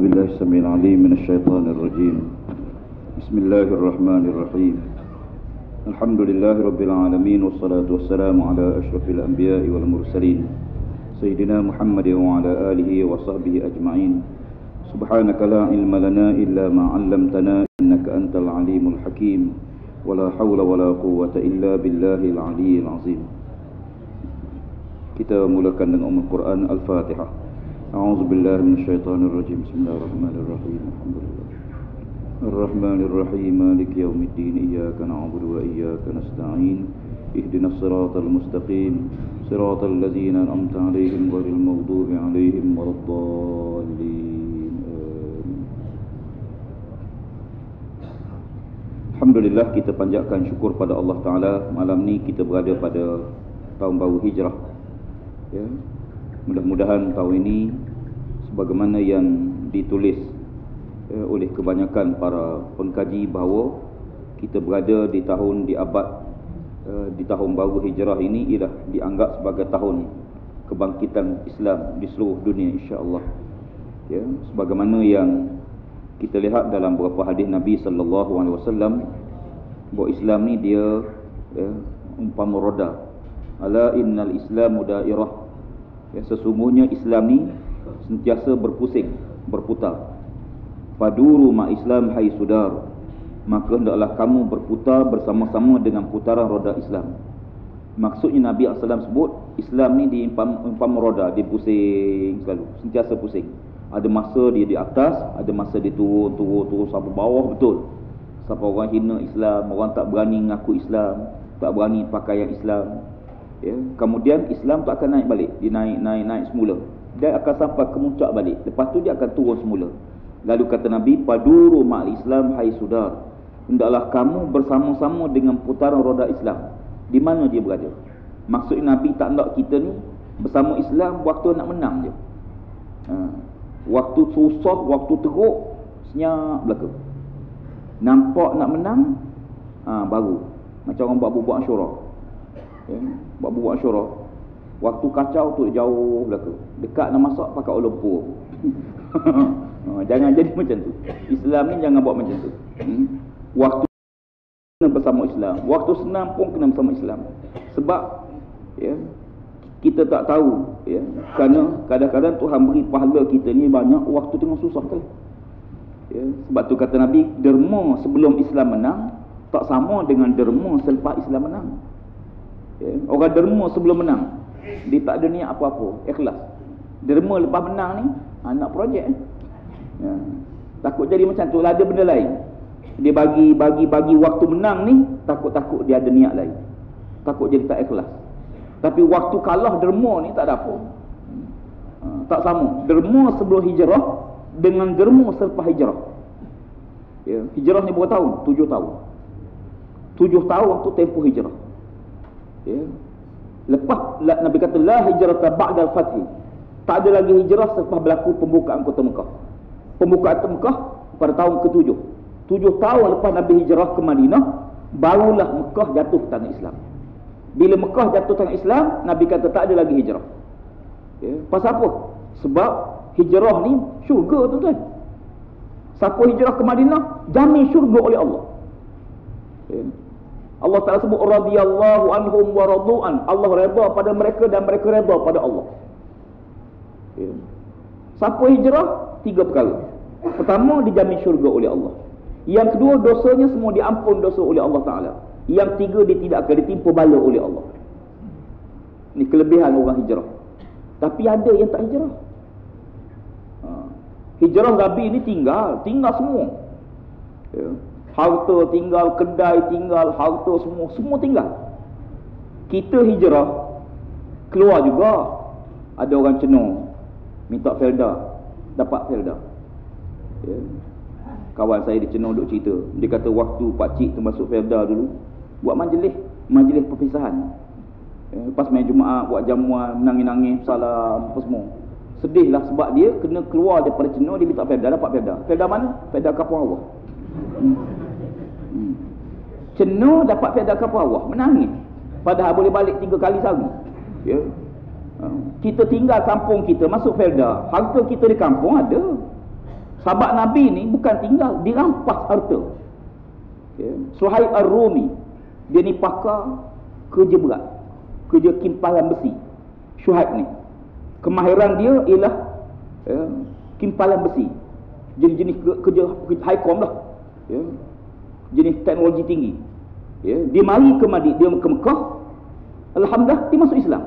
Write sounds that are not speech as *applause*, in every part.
أعوذ بالله السميع العليم من الشيطان الرجيم. بسم الله الرحمن الرحيم. الحمد لله رب العالمين والصلاة والسلام على أشرف الأنبياء والمرسلين. سيدنا محمد وعلى آله وصحبه أجمعين. سبحانك لا علم لنا إلا ما علمتنا إنك أنت العليم الحكيم. ولا حول ولا قوة إلا بالله العلي العظيم. Kita mulakan dengan Ummul Quran Al-Fatihah. A'udzu billahi minasyaitonir rajim. Bismillahirrahmanirrahim. Alhamdulillah. Ar-Rahmanir Rahim. Maliki yaumiddin. Iyyaka na'budu wa iyyaka nasta'in. Ihdinas siratal mustaqim. Siratal ladzina an'amta 'alaihim ghairil maghdubi 'alaihim waladdallin. Alhamdulillah kita panjatkan syukur pada Allah Taala. Malam ni kita berada pada tahun baru Hijrah ya. Mudah-mudahan tahun ini sebagaimana yang ditulis ya, oleh kebanyakan para pengkaji bahawa kita berada di tahun di abad ya, di tahun baru hijrah ini ialah dianggap sebagai tahun kebangkitan Islam di seluruh dunia insya-Allah. Ya, sebagaimana yang kita lihat dalam beberapa hadis Nabi sallallahu alaihi wasallam bahawa Islam ni dia ya, umpama roda. Ala innal Islamu dairah Ya, sesungguhnya Islam ni sentiasa berpusing, berputar. Faduru ma Islam hai sudar. Maka hendaklah kamu berputar bersama-sama dengan putaran roda Islam. Maksudnya Nabi SAW sebut Islam ni diimpam roda, dia pusing selalu, sentiasa pusing. Ada masa dia di atas, ada masa dia turun, turun, turun sampai bawah betul. Sampai orang hina Islam, orang tak berani mengaku Islam, tak berani pakaian Islam, ya. kemudian Islam tak akan naik balik. Dia naik naik naik semula. Dia akan sampai ke muncak balik. Lepas tu dia akan turun semula. Lalu kata Nabi paduru ma'al Islam hai sudar. Hendaklah kamu bersama-sama dengan putaran roda Islam. Di mana dia berada? Maksudnya Nabi tak nak kita ni bersama Islam waktu nak menang je. Ha. waktu susah waktu teruk senyap belaka. Nampak nak menang ha, baru. Macam orang buat buat syurah ya, buat buat syurah. Waktu kacau tu jauh belaka. Dekat nak masak pakai lumpur. *laughs* Ha, jangan jadi macam tu. Islam ni jangan buat macam tu. Hmm? waktu kena bersama Islam. Waktu senang pun kena bersama Islam. Sebab ya kita tak tahu ya kerana kadang-kadang Tuhan beri pahala kita ni banyak waktu tengah susah tu ya sebab tu kata Nabi derma sebelum Islam menang tak sama dengan derma selepas Islam menang ya, orang derma sebelum menang dia tak ada niat apa-apa ikhlas. Derma lepas menang ni ha, projek ya. takut jadi macam tu lah ada benda lain. Dia bagi bagi bagi waktu menang ni takut-takut dia ada niat lain. Takut jadi tak ikhlas. Tapi waktu kalah derma ni tak ada apa. Ha, tak sama. Derma sebelum hijrah dengan derma selepas hijrah. Ya. hijrah ni berapa tahun? tujuh tahun. Tujuh tahun tu tempoh hijrah ya. lepas Nabi kata la hijrata ba'dal fathi tak ada lagi hijrah selepas berlaku pembukaan kota Mekah pembukaan kota Mekah pada tahun ke-7 tujuh tahun lepas Nabi hijrah ke Madinah barulah Mekah jatuh tangan Islam bila Mekah jatuh tangan Islam Nabi kata tak ada lagi hijrah ya. pasal apa? sebab hijrah ni syurga tu tuan siapa hijrah ke Madinah jamin syurga oleh Allah ya. Allah Taala sebut radhiyallahu anhum wa radu'an. Allah redha pada mereka dan mereka redha pada Allah. Ya. Siapa hijrah? Tiga perkara. Pertama dijamin syurga oleh Allah. Yang kedua dosanya semua diampun dosa oleh Allah Taala. Yang tiga dia tidak akan ditimpa bala oleh Allah. Ini kelebihan orang hijrah. Tapi ada yang tak hijrah. Ha. Hijrah Nabi ini tinggal, tinggal semua. Ya harta tinggal, kedai tinggal, harta semua, semua tinggal. Kita hijrah, keluar juga. Ada orang cenung, minta felda, dapat felda. Ya. Kawan saya di cenung duk cerita. Dia kata waktu pakcik tu masuk felda dulu, buat majlis, majlis perpisahan. Ya. Lepas main Jumaat, buat jamuan, nangis-nangis, salam, apa semua. Sedihlah sebab dia kena keluar daripada cenung, dia minta felda, dapat felda. Felda mana? Felda kapal Allah. Hmm. Cenuh dapat faedah kapal Allah. Menangis. Padahal boleh balik tiga kali sehari. Ya. Ha. Kita tinggal kampung kita. Masuk Felda. Harta kita di kampung ada. Sahabat Nabi ni bukan tinggal, dirampas harta. Okay. Suhaib Ar-Rumi, dia ni pakar kerja berat. Kerja kimpalan besi. Suhaib ni. Kemahiran dia ialah ya, kimpalan besi. Jenis-jenis kerja, kerja high com lah. Ya. Jenis teknologi tinggi. Ya. Dia mari ke Madinah, dia ke Mekah. Alhamdulillah, dia masuk Islam.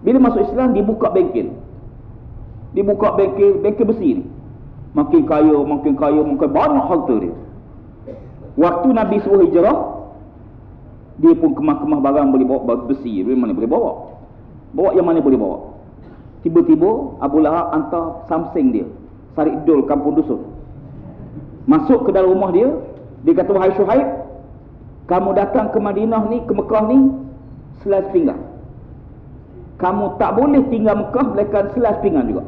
Bila masuk Islam, dia buka bengkel. Dia buka bengkel, bengkel besi ni makin kaya, makin kaya, makin banyak harta dia. Waktu Nabi suruh hijrah, dia pun kemah-kemah barang boleh bawa besi, boleh mana boleh bawa. Bawa yang mana boleh bawa. Tiba-tiba Abu Lahab hantar samsing dia, Sarik Dul kampung dusun. Masuk ke dalam rumah dia, dia kata wahai Syuhaib, kamu datang ke Madinah ni, ke Mekah ni, selas pinggang. Kamu tak boleh tinggal Mekah melainkan selas pinggang juga.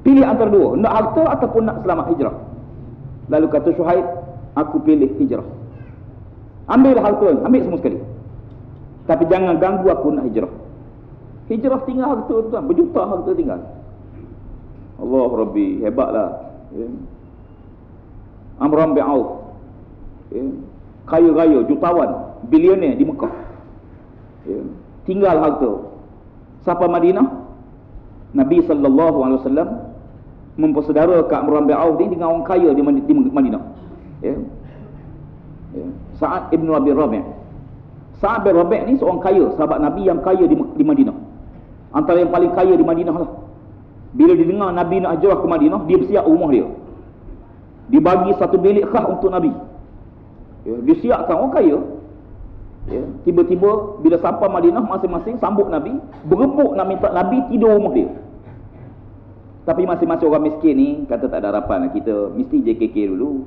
Pilih antara dua, nak harta ataupun nak selamat hijrah. Lalu kata Syuhaib, aku pilih hijrah. Ambil harta, ambil semua sekali. Tapi jangan ganggu aku nak hijrah. Hijrah tinggal harta tuan, berjuta harta tinggal. Allah Rabbi, hebatlah. Ya. Amram bin Auf. Ya. Kaya-raya, jutawan, bilioner di Mekah. Ya. Tinggal harta. Siapa Madinah? Nabi sallallahu alaihi wasallam mempersaudara Kak Amr bin Auf ni dengan orang kaya di Madinah. Ya. ya. Sa'ad ibn Rabi Rabi' Sa'ad bin Rabi' ni seorang kaya, sahabat Nabi yang kaya di, di Madinah. Antara yang paling kaya di Madinah lah. Bila dia dengar Nabi nak hijrah ke Madinah, dia bersiap rumah dia. Dibagi satu bilik khas untuk Nabi. Ya. Dia siapkan orang kaya. Ya. Tiba-tiba bila sampai Madinah masing-masing sambut Nabi, berebut nak minta Nabi tidur rumah dia. Tapi masing-masing orang miskin ni kata tak ada harapan lah. Kita mesti JKK dulu.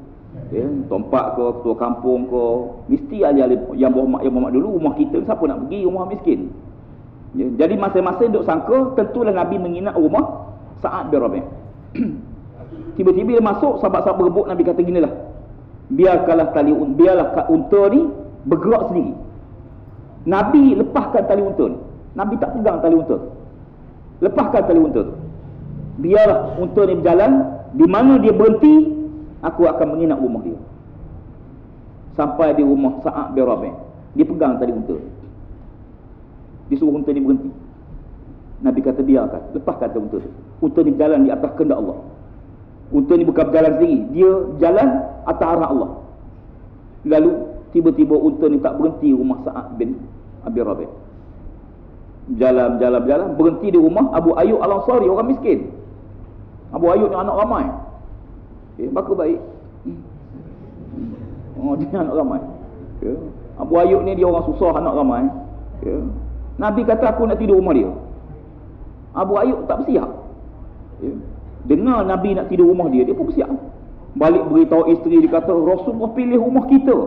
Ya, tompak ke, ketua kampung ke. Mesti ahli-ahli yang berhormat, yang berhormat dulu. Rumah kita siapa nak pergi rumah miskin. Ya, jadi masing-masing duk sangka tentulah Nabi menginap rumah saat Rabi'. *clears throat* Tiba-tiba dia masuk sahabat-sahabat berebut Nabi kata gini lah. Biarkanlah tali biarlah unta ni bergerak sendiri. Nabi lepaskan tali unta ni. Nabi tak pegang tali unta. Lepaskan tali unta tu. Biarlah unta ni berjalan di mana dia berhenti aku akan menginap rumah dia. Sampai di rumah Sa'ad bin Rabi' dia pegang tadi unta dia suruh unta ni berhenti. Nabi kata biarkan lepaskan tadi unta tu. Unta ni berjalan di atas kehendak Allah unta ni bukan berjalan sendiri dia jalan atas arah Allah lalu tiba-tiba unta ni tak berhenti rumah Sa'ad bin Abi Rabi' jalan jalan jalan berhenti di rumah Abu Ayyub Al-Ansari orang miskin Abu Ayub ni anak ramai. Okay, eh, maka baik. Oh, dia anak ramai. Okay. Abu Ayub ni dia orang susah anak ramai. Okay. Nabi kata aku nak tidur rumah dia. Abu Ayub tak bersiap. Okay. Dengar Nabi nak tidur rumah dia, dia pun bersiap. Balik beritahu isteri dia kata Rasulullah pilih rumah kita.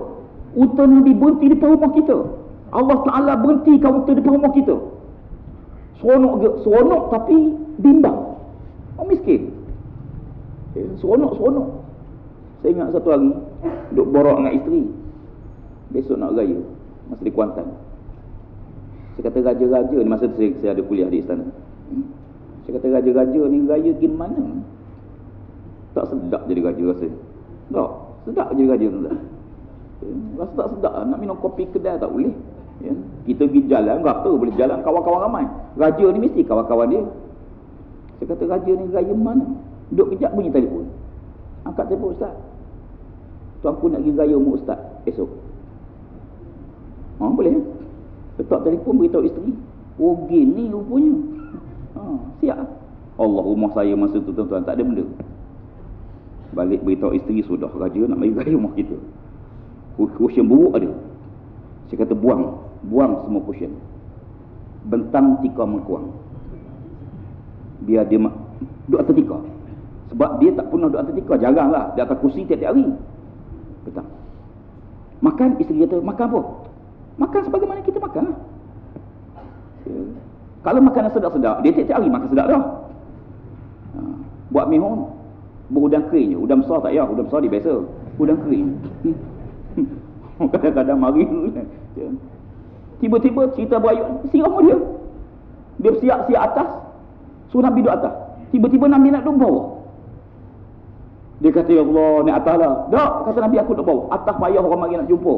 Unta Nabi berhenti di rumah kita. Allah Ta'ala berhenti kau unta di rumah kita. Seronok, seronok tapi bimbang. Orang miskin. Eh, seronok-seronok. Saya ingat satu hari, duduk borak dengan isteri. Besok nak raya. Masa di Kuantan. Saya kata raja-raja ni, masa saya, saya ada kuliah di istana. Saya kata raja-raja ni raya gimana? Tak sedap jadi raja rasa. Tak, sedap jadi raja tu tak. Eh, rasa tak sedap nak minum kopi kedai tak boleh. Ya. Kita pergi jalan, rata boleh jalan kawan-kawan ramai. Raja ni mesti kawan-kawan dia. Saya kata raja ni raya mana? Duduk kejap bunyi telefon. Angkat telefon ustaz. Tuanku nak pergi raya umur ustaz esok. Ha, boleh. Letak telefon beritahu isteri. Oh gini rupanya. Siap. Allah rumah saya masa tu tuan-tuan tak ada benda. Balik beritahu isteri sudah raja nak pergi raya rumah kita. Cushion buruk ada. Saya kata buang. Buang semua cushion. Bentang tikar mengkuang. Biar dia duduk atas tikar. Sebab dia tak pernah duduk atas tikar. Jarang lah. Di atas kursi tiap-tiap hari. Betul. Makan, isteri kata, makan apa? Makan sebagaimana kita makan lah. Ya. Kalau makanan sedap-sedap, dia tiap-tiap hari makan sedap dah. Ha. Buat mihon, berudang kering je. Udang besar tak ya, udang besar dia biasa. Udang kering. *laughs* Kadang-kadang mari. Ya. Tiba-tiba cerita berayut, sirah dia. Dia siap-siap atas, suruh Nabi duduk atas. Tiba-tiba Nabi nak duduk bawah. Dia kata, Ya Allah, ni atas lah. Tak, kata Nabi aku nak bawa. Atas payah orang mari nak jumpa.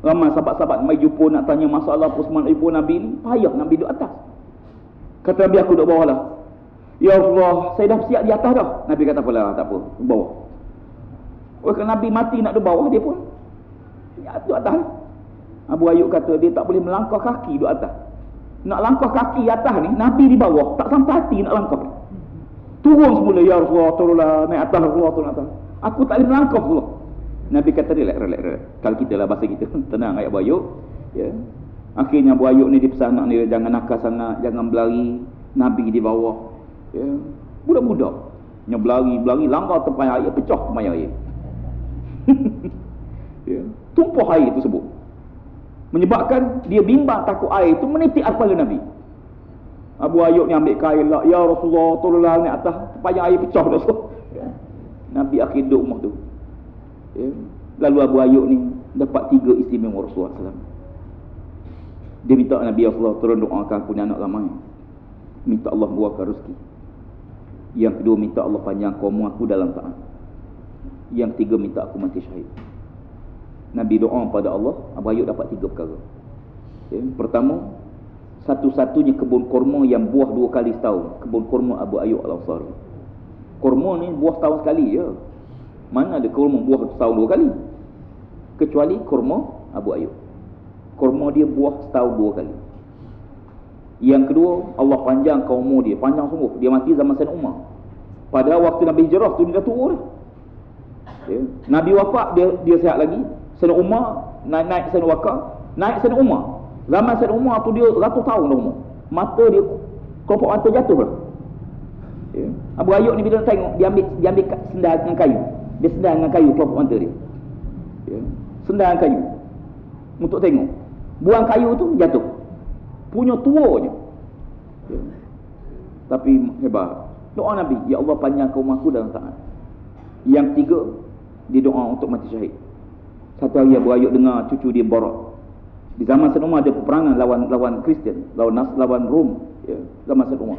Ramai sahabat-sahabat mari jumpa nak tanya masalah nak jumpa Nabi ni. Payah Nabi duduk atas. Kata Nabi aku nak bawa lah. Ya Allah, saya dah siap di atas dah. Nabi kata apalah, tak apa, bawa. Oh, kalau Nabi mati nak di bawah dia pun. Ya, duduk atas lah. Abu Ayub kata dia tak boleh melangkah kaki duduk atas. Nak langkah kaki atas ni, Nabi di bawah. Tak sampai hati nak langkah. Turun semula, Ya Rasulullah, turunlah, naik atas Rasulullah, turun atas. Aku tak boleh melangkah Rasulullah. Nabi kata, relax, relax, relax. Kalau kita lah bahasa kita, *laughs* tenang ayat Abu Ayub. Ya. Akhirnya Abu Ayub ni dipesan anak ni, jangan nakal sangat, jangan berlari. Nabi di bawah. Ya. Budak-budak. Yang berlari, berlari, langkah tempat air, pecah tempat air. *laughs* ya. Tumpah air tersebut. Menyebabkan dia bimbang takut air itu menitik kepala Nabi. Abu Ayub ni ambil kain lah. Ya Rasulullah tolonglah ni atas. Supaya air pecah dah. Ya. Nabi akhir duduk rumah tu. Ya. Lalu Abu Ayub ni dapat tiga istimewa Rasulullah. Dia minta Nabi Allah turun doakan aku ni anak ramai. Minta Allah buahkan rezeki. Yang kedua minta Allah panjang kaum aku dalam taat. Yang tiga minta aku mati syahid. Nabi doa pada Allah, Abu Ayyub dapat tiga perkara. Ya, pertama, satu-satunya kebun kurma yang buah dua kali setahun. Kebun kurma Abu Ayyub Al-Ansari. Kurma ni buah setahun sekali ya. Mana ada kurma buah setahun dua kali? Kecuali kurma Abu Ayyub. Kurma dia buah setahun dua kali. Yang kedua, Allah panjang umur dia. Panjang sungguh. Dia mati zaman Sayyidina Umar. Pada waktu Nabi Hijrah tu dia dah tua dah. Ya. Nabi wafat dia dia sihat lagi Sayyidina Umar naik naik Sayyidina Wakar, naik Sayyidina Umar. Zaman Sayyidina Umar tu dia ratus tahun dah umur. Mata dia kelompok mata jatuh dah. Ya. Abu Ayyub ni bila tengok dia ambil dia ambil sendal dengan kayu. Dia sendal dengan kayu kelompok mata dia. Ya. Sendal dengan kayu. Untuk tengok. Buang kayu tu jatuh. Punya tuanya. Ya. Tapi hebat. Doa Nabi, ya Allah panjang kaum aku dalam taat. Yang tiga, dia doa untuk mati syahid. Satu hari Abu Ayyub dengar cucu dia Barak. Di zaman Sayyidina ada peperangan lawan lawan Kristian, lawan Nas, lawan Rom, ya, zaman Sayyidina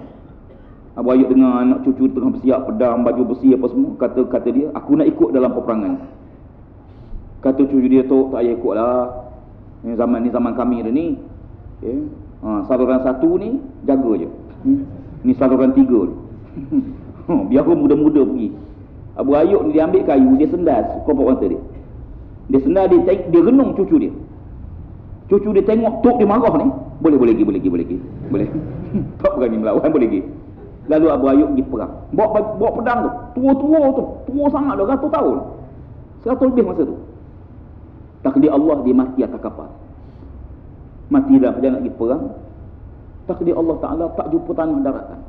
Abu Ayyub dengar anak cucu tengah bersiap pedang, baju besi apa semua, kata kata dia, aku nak ikut dalam peperangan. Kata cucu dia tu, tak payah ikutlah. Ini zaman ni zaman kami dah ni. Ya. Ha, saluran satu ni jaga je. Hmm. Ni saluran tiga ni. *laughs* Ha, biar muda-muda pergi. Abu Ayyub ni dia ambil kayu, dia sendas kelompok mata dia. Dia senang dia, dia renung cucu dia. Cucu dia tengok tok dia marah ni. Boleh, boleh pergi, boleh pergi, boleh pergi. Boleh. *laughs* tak berani melawan, boleh pergi. Lalu Abu Ayub pergi perang. Bawa, bawa pedang tu. Tua-tua tu. Tua sangat dah, ratus tahun. Seratus lebih masa tu. Takdir Allah dia mati atas kapal. Mati dalam perjalanan pergi perang. Takdir Allah Ta'ala tak jumpa tanah daratan.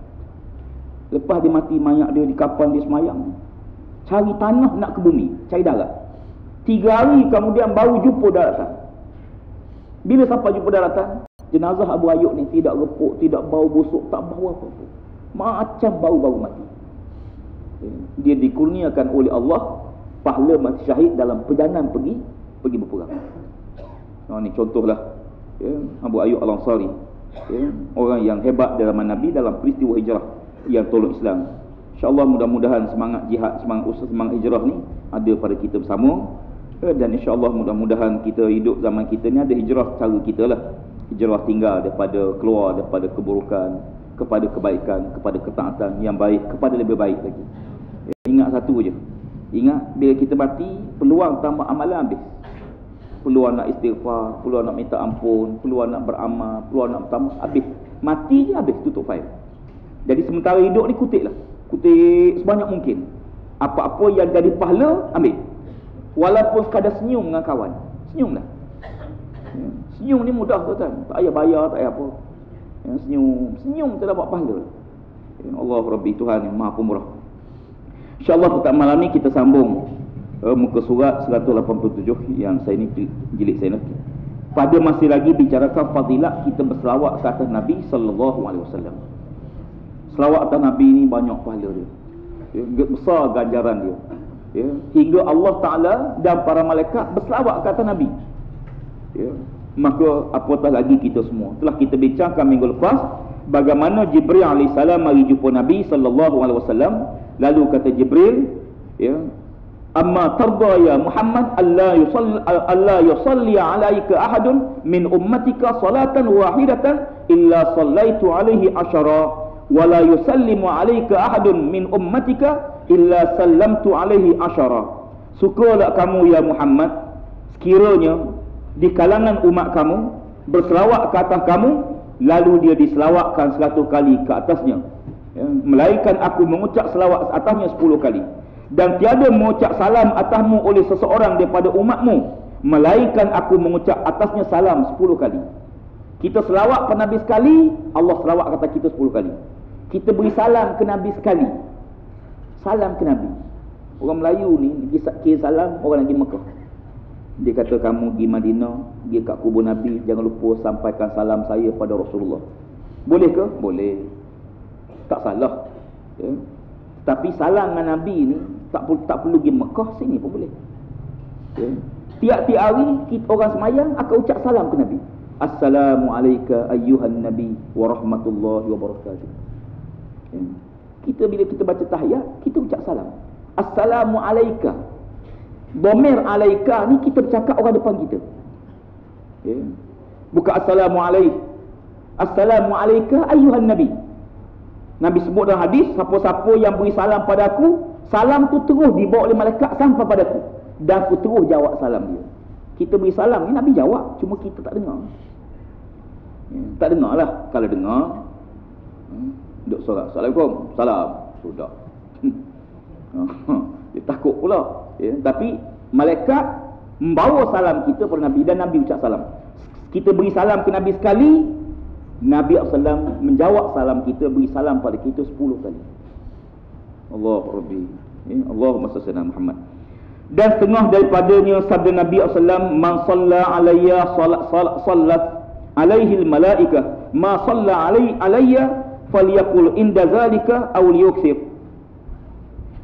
Lepas dia mati mayat dia di kapal dia semayang. Cari tanah nak ke bumi. Cari darat. Tiga hari kemudian baru jumpa daratan. Bila sampai jumpa daratan, jenazah Abu Ayyub ni tidak repuk, tidak bau busuk, tak bau apa-apa. Macam bau-bau mati. Dia dikurniakan oleh Allah pahala mati syahid dalam perjalanan pergi pergi berperang. Nah, ni contohlah ya, Abu Ayyub Al-Ansari. Ya, orang yang hebat dalam Nabi dalam peristiwa hijrah yang tolong Islam. InsyaAllah mudah-mudahan semangat jihad, semangat usaha, semangat hijrah ni ada pada kita bersama. Eh, dan insyaAllah mudah-mudahan kita hidup zaman kita ni ada hijrah cara kita lah hijrah tinggal daripada keluar daripada keburukan kepada kebaikan kepada ketaatan yang baik kepada lebih baik lagi ya, ingat satu je ingat bila kita mati peluang tambah amalan habis peluang nak istighfar peluang nak minta ampun peluang nak beramal peluang nak bertambah habis. Mati je habis tutup file. Jadi sementara hidup ni kutik lah. Kutik sebanyak mungkin. Apa-apa yang jadi pahala ambil. Walaupun sekadar senyum dengan kawan. Senyumlah ya. Senyum ni mudah tu kan Tak payah bayar, tak payah apa. Ya, Senyum. Senyum tu dapat pahala. Ya, Allah Rabbi Tuhan yang maha pemurah. InsyaAllah petang malam ni kita sambung uh, Muka surat 187 Yang saya ni jilid saya nak Pada masih lagi bicarakan fadilat Kita berselawat ke atas Nabi Sallallahu Alaihi Wasallam. Selawat atas Nabi ni banyak pahala dia. Ya, Besar ganjaran dia. Ya, hingga Allah Taala dan para malaikat berselawat kata Nabi. Ya, maka apatah lagi kita semua. Telah kita bincangkan minggu lepas bagaimana Jibril alaihissalam mari jumpa Nabi sallallahu alaihi wasallam. Lalu kata Jibril ya amma tarda ya Muhammad alla yusalli alla yusalli alayka ahadun min ummatika salatan wahidatan illa sallaitu alaihi ashara wa la yusallimu alayka ahadun min ummatika illa sallamtu alaihi ashara. Sukalah kamu ya Muhammad. Sekiranya di kalangan umat kamu berselawat ke atas kamu lalu dia diselawatkan seratus kali ke atasnya. Ya, melainkan aku mengucap selawat atasnya sepuluh kali dan tiada mengucap salam atasmu oleh seseorang daripada umatmu melainkan aku mengucap atasnya salam sepuluh kali. Kita selawat ke Nabi sekali Allah selawat kata kita sepuluh kali. Kita beri salam ke Nabi sekali. Salam ke Nabi. Orang Melayu ni kira salam orang lagi Mekah. Dia kata kamu pergi Madinah pergi kat kubur Nabi jangan lupa sampaikan salam saya pada Rasulullah. Boleh ke? boleh. Tak salah. Ya. tapi salam dengan Nabi ni tak perlu tak perlu pergi Mekah sini pun boleh. Ya. Tiap-tiap hari kita orang semayang akan ucap salam ke Nabi. Assalamualaikum ayyuhan nabi wa rahmatullahi wa barakatuh. Ya. Kita bila kita baca tahiyat, kita ucap salam. Assalamualaikum. Bomir alaika ni kita bercakap orang depan kita. Ya. Bukan assalamualaikum. Assalamualaikum ayyuhan nabi. Nabi sebut dalam hadis, siapa-siapa yang beri salam pada aku, Salam tu terus dibawa oleh malaikat sampai padaku. Dan aku terus jawab salam dia. Kita beri salam ni Nabi jawab. Cuma kita tak dengar. Ya, tak dengar lah. Kalau dengar. Hmm, duduk sorak. Assalamualaikum. Salam. Sudah. *laughs* dia takut pula. Ya, tapi malaikat membawa salam kita kepada Nabi. Dan Nabi ucap salam. Kita beri salam ke Nabi sekali. Nabi SAW menjawab salam kita. Beri salam pada kita sepuluh kali. Allah Rabbi ya, Allahumma salli Muhammad dan setengah daripadanya sabda Nabi SAW man salla alayya salat salat salat alaihi malaika ma salla alai alayya falyaqul inda zalika aw liyukthir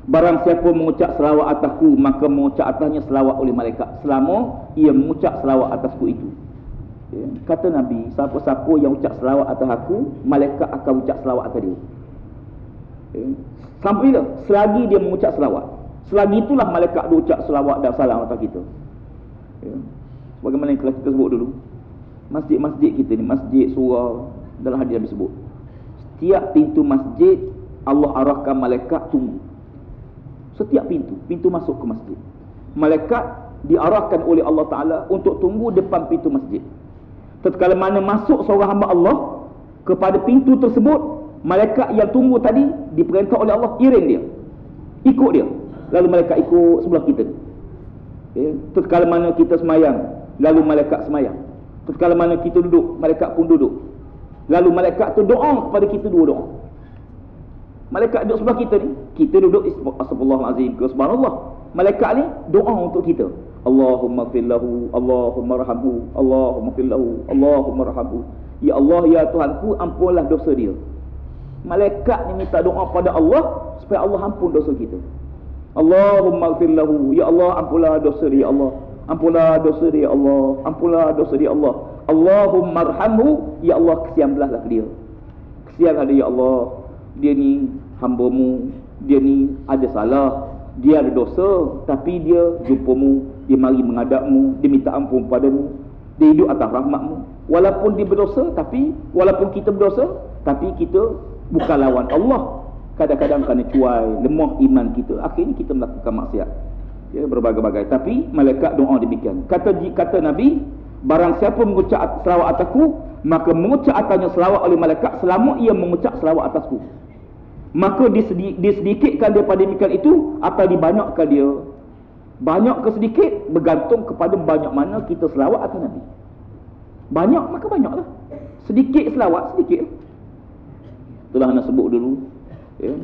barang siapa mengucap selawat atasku maka mengucap atasnya selawat oleh malaikat selama ia mengucap selawat atasku itu ya. kata Nabi siapa-siapa yang ucap selawat atas aku malaikat akan ucap selawat atas dia. Sampai bila? Selagi dia mengucap selawat. Selagi itulah malaikat dia ucap selawat dan salam atas kita. Ya. Sebagaimana yang kita sebut dulu. Masjid-masjid kita ni, masjid surah dalam hadis Nabi sebut. Setiap pintu masjid Allah arahkan malaikat tunggu. Setiap pintu, pintu masuk ke masjid. Malaikat diarahkan oleh Allah Taala untuk tunggu depan pintu masjid. Tatkala mana masuk seorang hamba Allah kepada pintu tersebut, malaikat yang tunggu tadi diperintah oleh Allah iring dia. Ikut dia. Lalu malaikat ikut sebelah kita. Ya. terkala mana kita semayang lalu malaikat semayang. Terkala mana kita duduk malaikat pun duduk. Lalu malaikat tu doa kepada kita dua doa. Malaikat duduk sebelah kita ni kita duduk astagfirullahalazim ke subhanallah. Malaikat ni doa untuk kita. Allahumma fillahu Allahumma rahamhu Allahumma fillahu Allahumma rahamhu Ya Allah ya Tuhanku ampunlah dosa dia malaikat ni minta doa pada Allah supaya Allah ampun dosa kita. Allahumma ighfir lahu. Ya Allah, ampunlah dosa dia Allah. Ampunlah dosa dia Allah. Ampunlah dosa dia Allah. Allahumma arhamhu. Ya Allah, kesian belahlah ke dia. Kesianlah dia ya Allah. Dia ni hamba-Mu. Dia ni ada salah. Dia ada dosa, tapi dia jumpamu, dia mari menghadapmu, dia minta ampun padamu. Dia hidup atas rahmatmu. Walaupun dia berdosa, tapi walaupun kita berdosa, tapi kita bukan lawan Allah. Kadang-kadang kerana cuai lemah iman kita akhirnya kita melakukan maksiat. Ya berbagai-bagai. Tapi malaikat doa demikian. Kata kata nabi barang siapa mengucap selawat atasku maka mengucap atasnya selawat oleh malaikat selama ia mengucap selawat atasku. Maka disedikitkan daripada demikian itu atau dibanyakkan dia. Banyak ke sedikit bergantung kepada banyak mana kita selawat atas nabi. Banyak maka banyaklah. Sedikit selawat sedikit telah anda sebut dulu ya,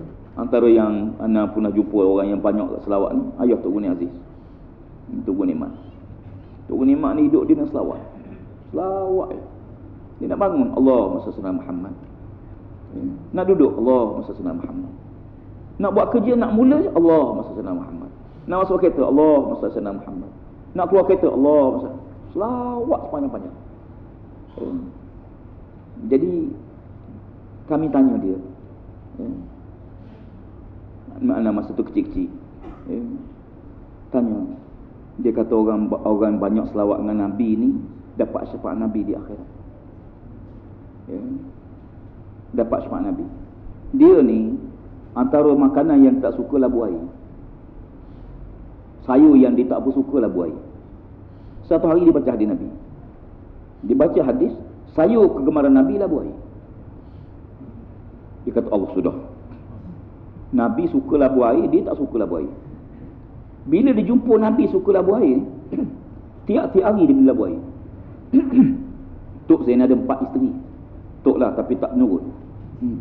antara yang anda pernah jumpa orang yang banyak selawat ni ayah Tok Guni Aziz. Tok Guni Mat Tok Guni Mat ni hidup dia nak selawat. Selawat dia nak bangun Allah masa senang Muhammad. Ya. nak duduk Allah masa senang Muhammad. Nak buat kerja nak mula Allah masa senang Muhammad. Nak masuk kereta Allah masa senang Muhammad. Nak keluar kereta Allah masa selawat sepanjang-panjang. Ya. jadi kami tanya dia ya. mana masa tu kecil-kecil Ya. Tanya. Dia kata orang orang banyak selawat dengan Nabi ni dapat syafaat Nabi di akhirat. Ya. Dapat syafaat Nabi. Dia ni antara makanan yang tak suka labu air. Sayur yang dia tak suka labu air. Satu hari dia baca hadis Nabi. Dia baca hadis, sayur kegemaran Nabi labu air. Dia kata Allah sudah. Nabi suka labu air, dia tak suka labu air. Bila dia jumpa Nabi suka labu air, *clears throat* tiap-tiap hari dia beli labu air. *clears throat* Tok saya ada empat isteri. Tok lah tapi tak menurut. Hmm.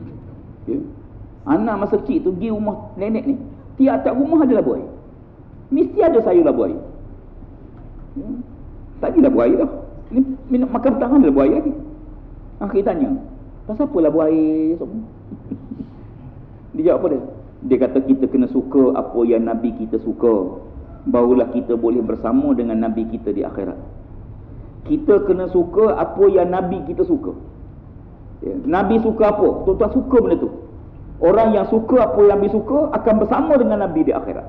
Ya. Anak masa kecil tu pergi rumah nenek ni. Tiap-tiap rumah ada labu air. Mesti ada sayur labu air. Ya. Tak ada labu air dah. Ini makan petang ada labu air lagi. Akhir tanya. Pasal apa labu air? Dia jawab apa dia? Dia kata kita kena suka apa yang Nabi kita suka. Barulah kita boleh bersama dengan Nabi kita di akhirat. Kita kena suka apa yang Nabi kita suka. Ya. Nabi suka apa? Tuan-tuan suka benda tu. Orang yang suka apa yang Nabi suka akan bersama dengan Nabi di akhirat.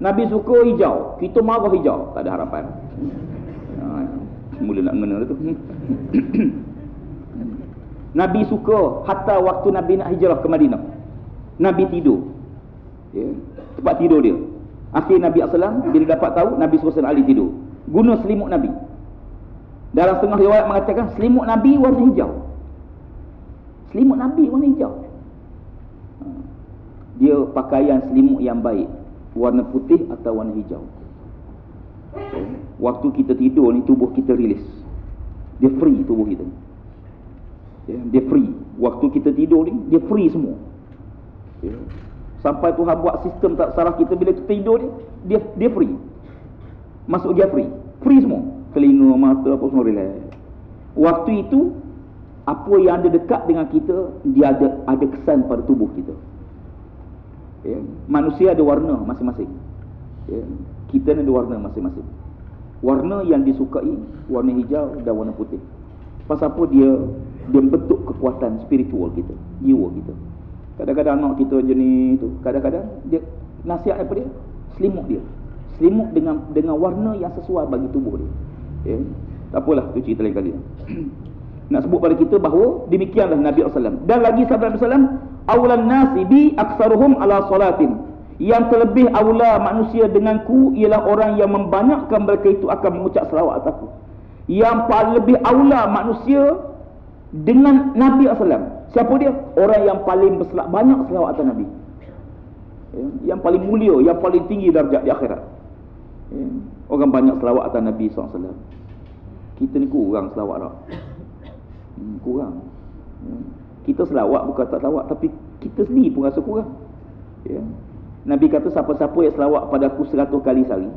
Nabi suka hijau, kita marah hijau, tak ada harapan. Ha, mula nak mengenal tu. *clears throat* Nabi suka hatta waktu Nabi nak hijrah ke Madinah. Nabi tidur. Ya, tempat tidur dia. Akhir Nabi SAW, bila dapat tahu, Nabi SAW Ali tidur. Guna selimut Nabi. Dalam setengah riwayat mengatakan, selimut Nabi warna hijau. Selimut Nabi warna hijau. Dia pakaian selimut yang baik. Warna putih atau warna hijau. Waktu kita tidur ni tubuh kita rilis. Dia free tubuh kita. Dia free. Waktu kita tidur ni dia free semua. Sampai Tuhan buat sistem tak salah kita bila kita tidur ni dia dia free. Masuk dia free. Free semua. Telinga, mata apa semua relax. Waktu itu apa yang ada dekat dengan kita dia ada ada kesan pada tubuh kita ya. manusia ada warna masing-masing ya. kita ada warna masing-masing warna yang disukai warna hijau dan warna putih pasal apa dia dia bentuk kekuatan spiritual kita jiwa kita. Kadang-kadang anak kita jenis tu kadang-kadang dia nasihat apa dia selimut dia. Selimut dengan dengan warna yang sesuai bagi tubuh dia. Ya. tak apalah tu cerita lain kali. *clears throat* Nak sebut pada kita bahawa demikianlah Nabi SAW dan lagi sahabat Nabi SAW awlan nasi bi aksaruhum ala salatin. Yang terlebih awla manusia denganku ialah orang yang membanyakkan mereka itu akan mengucap selawat atasku yang paling lebih awla manusia dengan Nabi SAW siapa dia? orang yang paling berselak, banyak selawat atas Nabi. Ya, yang paling mulia yang paling tinggi darjat di akhirat. Ya, orang banyak selawat atas Nabi SAW kita ni kurang selawat tak hmm, kurang. Hmm. kita selawat bukan tak selawat tapi kita sendiri pun rasa kurang. Ya. Nabi kata siapa-siapa yang selawat pada aku seratus kali sehari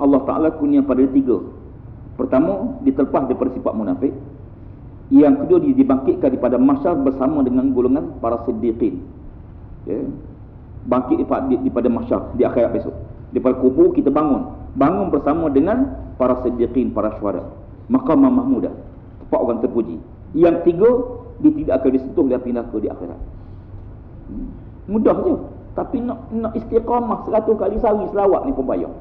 Allah Ta'ala kurnia pada tiga. Pertama diterlepas daripada sifat munafik yang kedua dia dibangkitkan daripada masyar bersama dengan golongan para siddiqin ya. bangkit daripada masyar di akhirat besok daripada kubur kita bangun bangun bersama dengan para siddiqin para syuhada maqam mahmudah tempat orang terpuji. Yang tiga, dia tidak akan disentuh oleh api neraka di akhirat. Hmm. Mudah je. Tapi nak nak istiqamah seratus kali sehari selawat ni pun payah.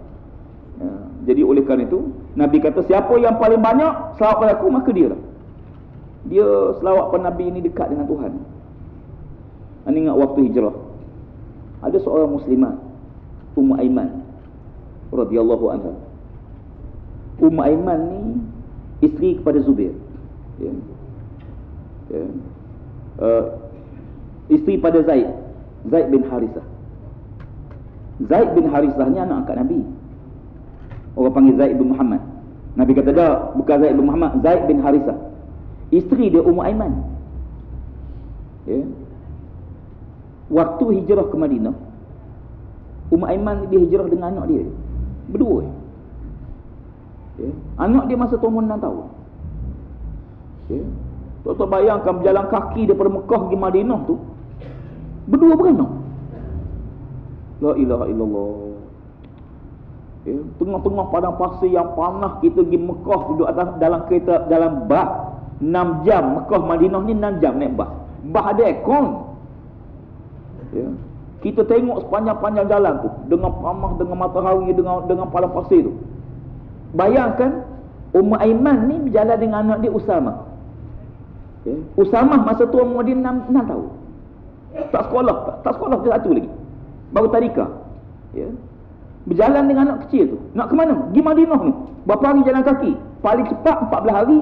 Ya. Jadi oleh kerana itu, Nabi kata siapa yang paling banyak selawat pada aku, maka dia lah. Dia selawat pada Nabi ini dekat dengan Tuhan. Ini ingat waktu hijrah. Ada seorang muslimat, Ummu Aiman radhiyallahu anha. Ummu Aiman ni isteri kepada Zubair ya. Ya. Uh, isteri pada Zaid Zaid bin Harisah Zaid bin Harisah ni anak angkat Nabi orang panggil Zaid bin Muhammad Nabi kata dah bukan Zaid bin Muhammad Zaid bin Harisah isteri dia Ummu Aiman ya. waktu hijrah ke Madinah Ummu Aiman dia hijrah dengan anak dia berdua ya. anak dia masa umur 6 tahun Ya. Tuan-tuan bayangkan berjalan kaki daripada Mekah ke Madinah tu. Berdua beranak. La ilaha illallah. Ya. Tengah-tengah padang pasir yang panas kita pergi Mekah duduk atas dalam kereta dalam bah 6 jam Mekah Madinah ni 6 jam naik bah. Bah ada aircon. Ya. Kita tengok sepanjang-panjang jalan tu dengan pamah dengan matahari dengan dengan padang pasir tu. Bayangkan Ummu Aiman ni berjalan dengan anak dia Usama. Ya. Usama masa tu umur dia 6, 6 tahun. Tak sekolah, tak, tak sekolah dia satu lagi. Baru tadika. Ya. Berjalan dengan anak kecil tu. Nak ke mana? Pergi Madinah ni. Berapa hari jalan kaki? Paling cepat 14 hari.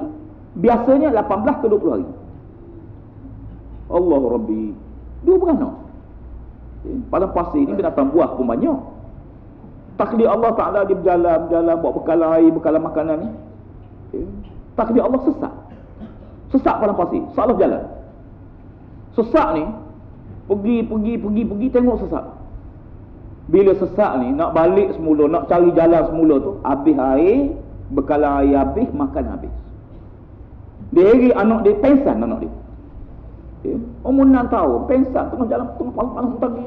Biasanya 18 ke 20 hari. Allah Rabbi. Dua beranak. Eh, pada pasir ini binatang buah pun banyak. Takdir Allah Ta'ala dia berjalan, berjalan, bawa bekalan air, bekalan makanan ni. Eh, takdir Allah sesak. Sesak pada pasir, salah jalan. Sesak ni, pergi, pergi, pergi, pergi, tengok sesak. Bila sesak ni, nak balik semula, nak cari jalan semula tu, habis air, bekalan air habis, makan habis. Dia hari anak dia, pensan anak dia. Ya. Umur 6 tahun, pensan tengah jalan tengah panas-panas pagi.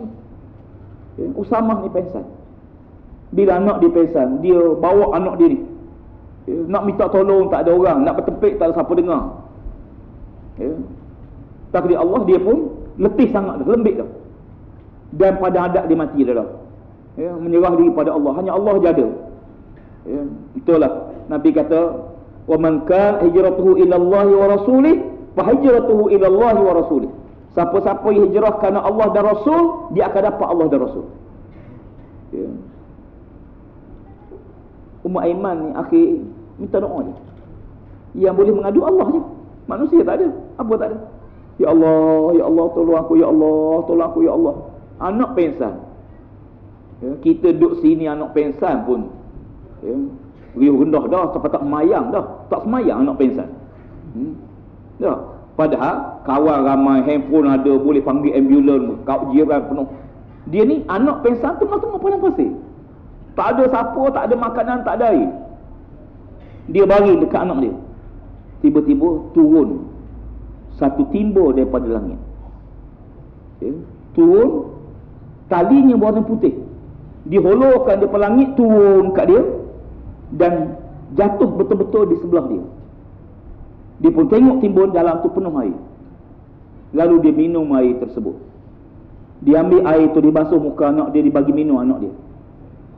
Ya. Usamah ni pensan. Bila anak dia pensan, dia bawa anak dia ni. Ya. Nak minta tolong tak ada orang, nak bertepik tak ada siapa dengar. Ya. Takdir Allah dia pun letih sangat lembik dah. Dan pada adat dia mati dah dah. Ya. Menyerah diri pada Allah, hanya Allah jaga. Ya. Itulah Nabi kata, "Wa man kana hijratuhu ila Allah wa rasulih Fahijratuhu ila Allah wa rasulih. Siapa-siapa yang hijrah kerana Allah dan Rasul, dia akan dapat Allah dan Rasul. Ya. Umar Aiman ni akhir minta doa je. Yang boleh mengadu Allah je. Manusia tak ada. Apa tak ada? Ya Allah, ya Allah tolong aku, ya Allah, tolong aku, ya Allah. Anak pensan. Ya, kita duduk sini anak pensan pun. Ya, riuh rendah dah, sampai tak semayang dah. Tak semayang anak pensan. Hmm. Ya. Padahal kawan ramai handphone ada boleh panggil ambulans kau jiran penuh. Dia ni anak pensan tengah-tengah padang pasir. Tak ada siapa, tak ada makanan, tak ada air. Dia bagi dekat anak dia. Tiba-tiba turun satu timbul daripada langit. Ya. Turun talinya berwarna putih. Diholorkan daripada langit turun kat dia dan jatuh betul-betul di sebelah dia. Dia pun tengok timbun dalam tu penuh air. Lalu dia minum air tersebut. Dia ambil air tu, dia basuh muka anak dia, dibagi minum anak dia.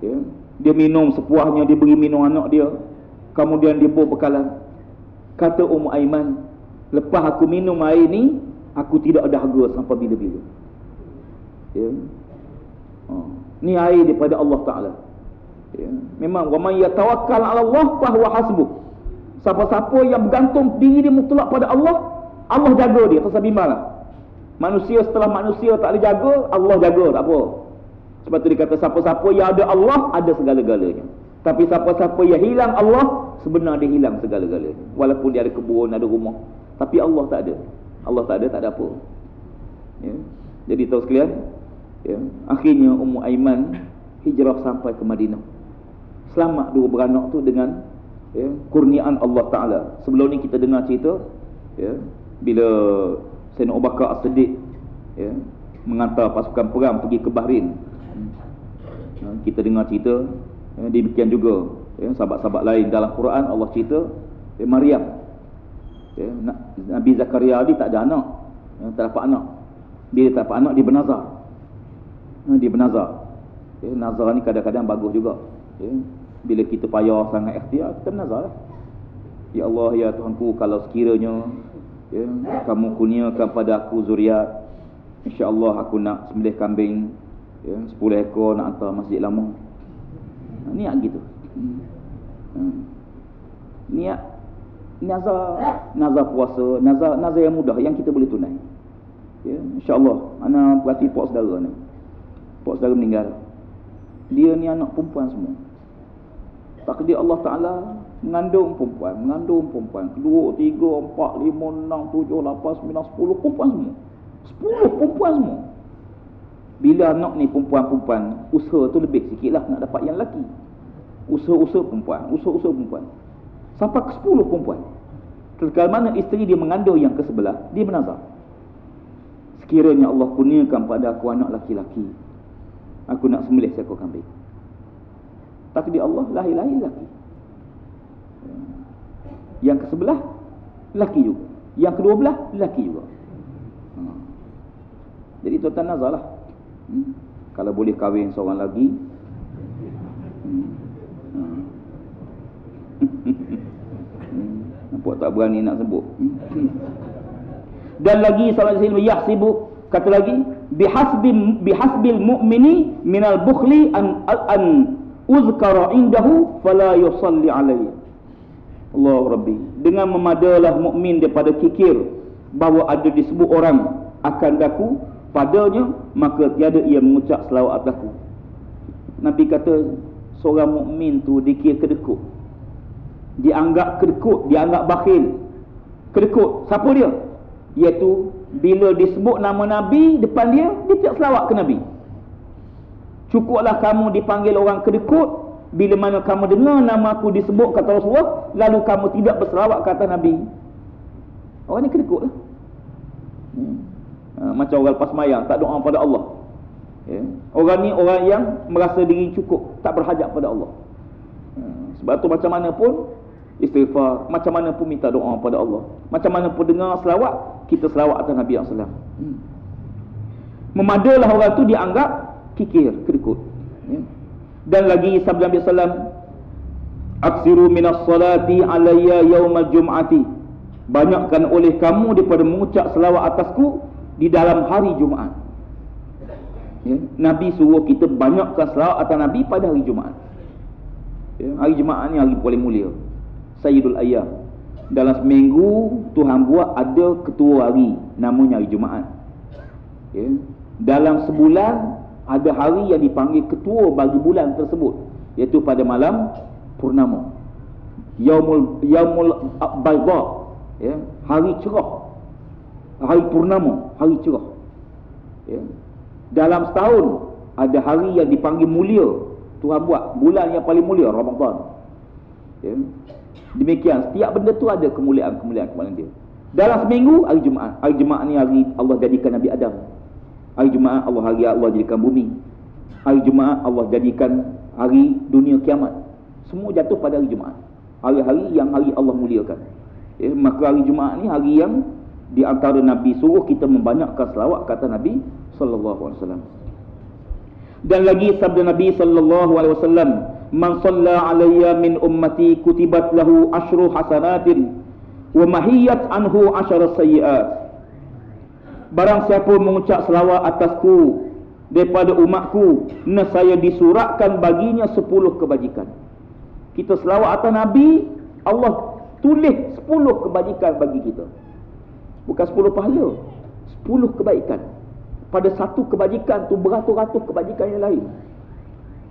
Ya. Dia minum sepuahnya, dia beri minum anak dia. Kemudian dia bawa bekalan. Kata Ummu Aiman, lepas aku minum air ni, aku tidak ada harga sampai bila-bila. Ya. Ha. Ni air daripada Allah Ta'ala. Ya. Memang waman yatawakkal 'ala Allah fahuwa hasbuh. Siapa-siapa yang bergantung diri dia mutlak pada Allah, Allah jaga dia atas bimalah. Manusia setelah manusia tak boleh jaga, Allah jaga, tak apa. Sebab tu dia kata siapa-siapa yang ada Allah, ada segala-galanya. Tapi siapa-siapa yang hilang Allah, sebenarnya dia hilang segala-galanya. Walaupun dia ada kebun, ada rumah, tapi Allah tak ada. Allah tak ada, tak ada apa. Ya. Jadi tahu sekalian, ya. akhirnya Ummu Aiman hijrah sampai ke Madinah. Selamat dua beranak tu dengan ya, kurniaan Allah Ta'ala. Sebelum ni kita dengar cerita ya, bila Sayyidina Abu Bakar As-Siddiq ya, mengantar pasukan perang pergi ke Bahrain. Ya, kita dengar cerita ya, demikian juga ya, sahabat-sahabat lain dalam Quran Allah cerita ya, Maryam ya, Nabi Zakaria ni tak ada anak ya, tak dapat anak. Dia tak dapat anak dia bernazar. Ya, dia bernazar. Ya, nazar ni kadang-kadang bagus juga. Ya, bila kita payah sangat ikhtiar kita menazar lah. Ya Allah ya Tuhanku kalau sekiranya ya, kamu kurniakan pada aku zuriat insya-Allah aku nak sembelih kambing ya 10 ekor nak hantar masjid lama. Ha, niat gitu. Ha. Niat nazar nazar puasa, nazar nazar yang mudah yang kita boleh tunai. Ya, insya-Allah ana perhati pak saudara ni. Pak saudara meninggal. Dia ni anak perempuan semua takdir Allah Ta'ala mengandung perempuan, mengandung perempuan. Kedua, tiga, empat, lima, enam, tujuh, lapan, sembilan, sepuluh perempuan semua. Sepuluh perempuan semua. Bila anak ni perempuan-perempuan, usaha tu lebih sikit lah nak dapat yang lelaki. Usaha-usaha perempuan, usaha-usaha perempuan. Sampai ke sepuluh perempuan. Sekali mana isteri dia mengandung yang ke sebelah, dia menazar. Sekiranya Allah kurniakan pada aku anak laki-laki, aku nak sembelih seekor kambing takdir Allah lahir-lahir laki. Yang ke sebelah laki juga. Yang kedua belah laki juga. Ha. Jadi tuan-tuan nazarlah. Hmm. kalau boleh kahwin seorang lagi hmm. nampak tak berani nak sebut dan lagi salat sini yahsibu kata lagi bihasbi bihasbil mu'mini minal bukhli an an uzkara indahu fala yusalli alayhi Allah Rabbi. Dengan memadalah mukmin daripada kikir bahawa ada disebut orang akan daku padanya maka tiada ia mengucap selawat atasku Nabi kata seorang mukmin tu dikir kedekut. Dianggap kedekut dianggap bakhil. Kedekut siapa dia? Iaitu bila disebut nama Nabi depan dia dia tak selawat ke Nabi cukuplah kamu dipanggil orang kedekut. Bila mana kamu dengar nama aku disebut kata Rasulullah lalu kamu tidak berselawat kata Nabi. Orang ni kedekut lah. Hmm. ha, macam orang lepas mayang tak doa pada Allah. Ya. orang ni orang yang merasa diri cukup tak berhajat pada Allah. Ha, sebab tu macam mana pun istighfar macam mana pun minta doa pada Allah. Macam mana pun dengar selawat kita selawat atas Nabi SAW hmm. memadalah orang tu dianggap kikir kedekut ya. Dan lagi sabda Nabi sallam aksiru minas salati alayya yaumal jum'ati. Banyakkan oleh kamu daripada mengucap selawat atasku di dalam hari Jumaat. Ya. Nabi suruh kita banyakkan selawat atas Nabi pada hari Jumaat. Ya. hari Jumaat ni hari paling mulia. Sayyidul Ayyam. Dalam seminggu Tuhan buat ada ketua hari namanya hari Jumaat. Ya. dalam sebulan ada hari yang dipanggil ketua bagi bulan tersebut iaitu pada malam purnama. Yaumul yaumul bayda ya hari cerah. Hari purnama hari cerah. Ya. Dalam setahun ada hari yang dipanggil mulia. Tuhan buat bulan yang paling mulia Ramadan. Ya. Demikian setiap benda tu ada kemuliaan-kemuliaan kepada dia. Dalam seminggu hari Jumaat. Hari Jumaat ni hari Allah jadikan Nabi Adam Hari Jumaat Allah hari Allah jadikan bumi. Hari Jumaat Allah jadikan hari dunia kiamat. Semua jatuh pada hari Jumaat. Hari-hari yang hari Allah muliakan. Ya, maka hari Jumaat ni hari yang di antara Nabi suruh kita membanyakkan selawat kata Nabi sallallahu alaihi wasallam. Dan lagi sabda Nabi sallallahu alaihi wasallam, "Man shalla alayya min ummati kutibat lahu ashru hasanatin wa mahiyat anhu ashara sayyi'at." Barang siapa mengucap selawat atasku daripada umatku, nescaya disuratkan baginya sepuluh kebajikan. Kita selawat atas Nabi, Allah tulis sepuluh kebajikan bagi kita. Bukan sepuluh pahala, sepuluh kebaikan. Pada satu kebajikan tu beratus-ratus kebajikan yang lain.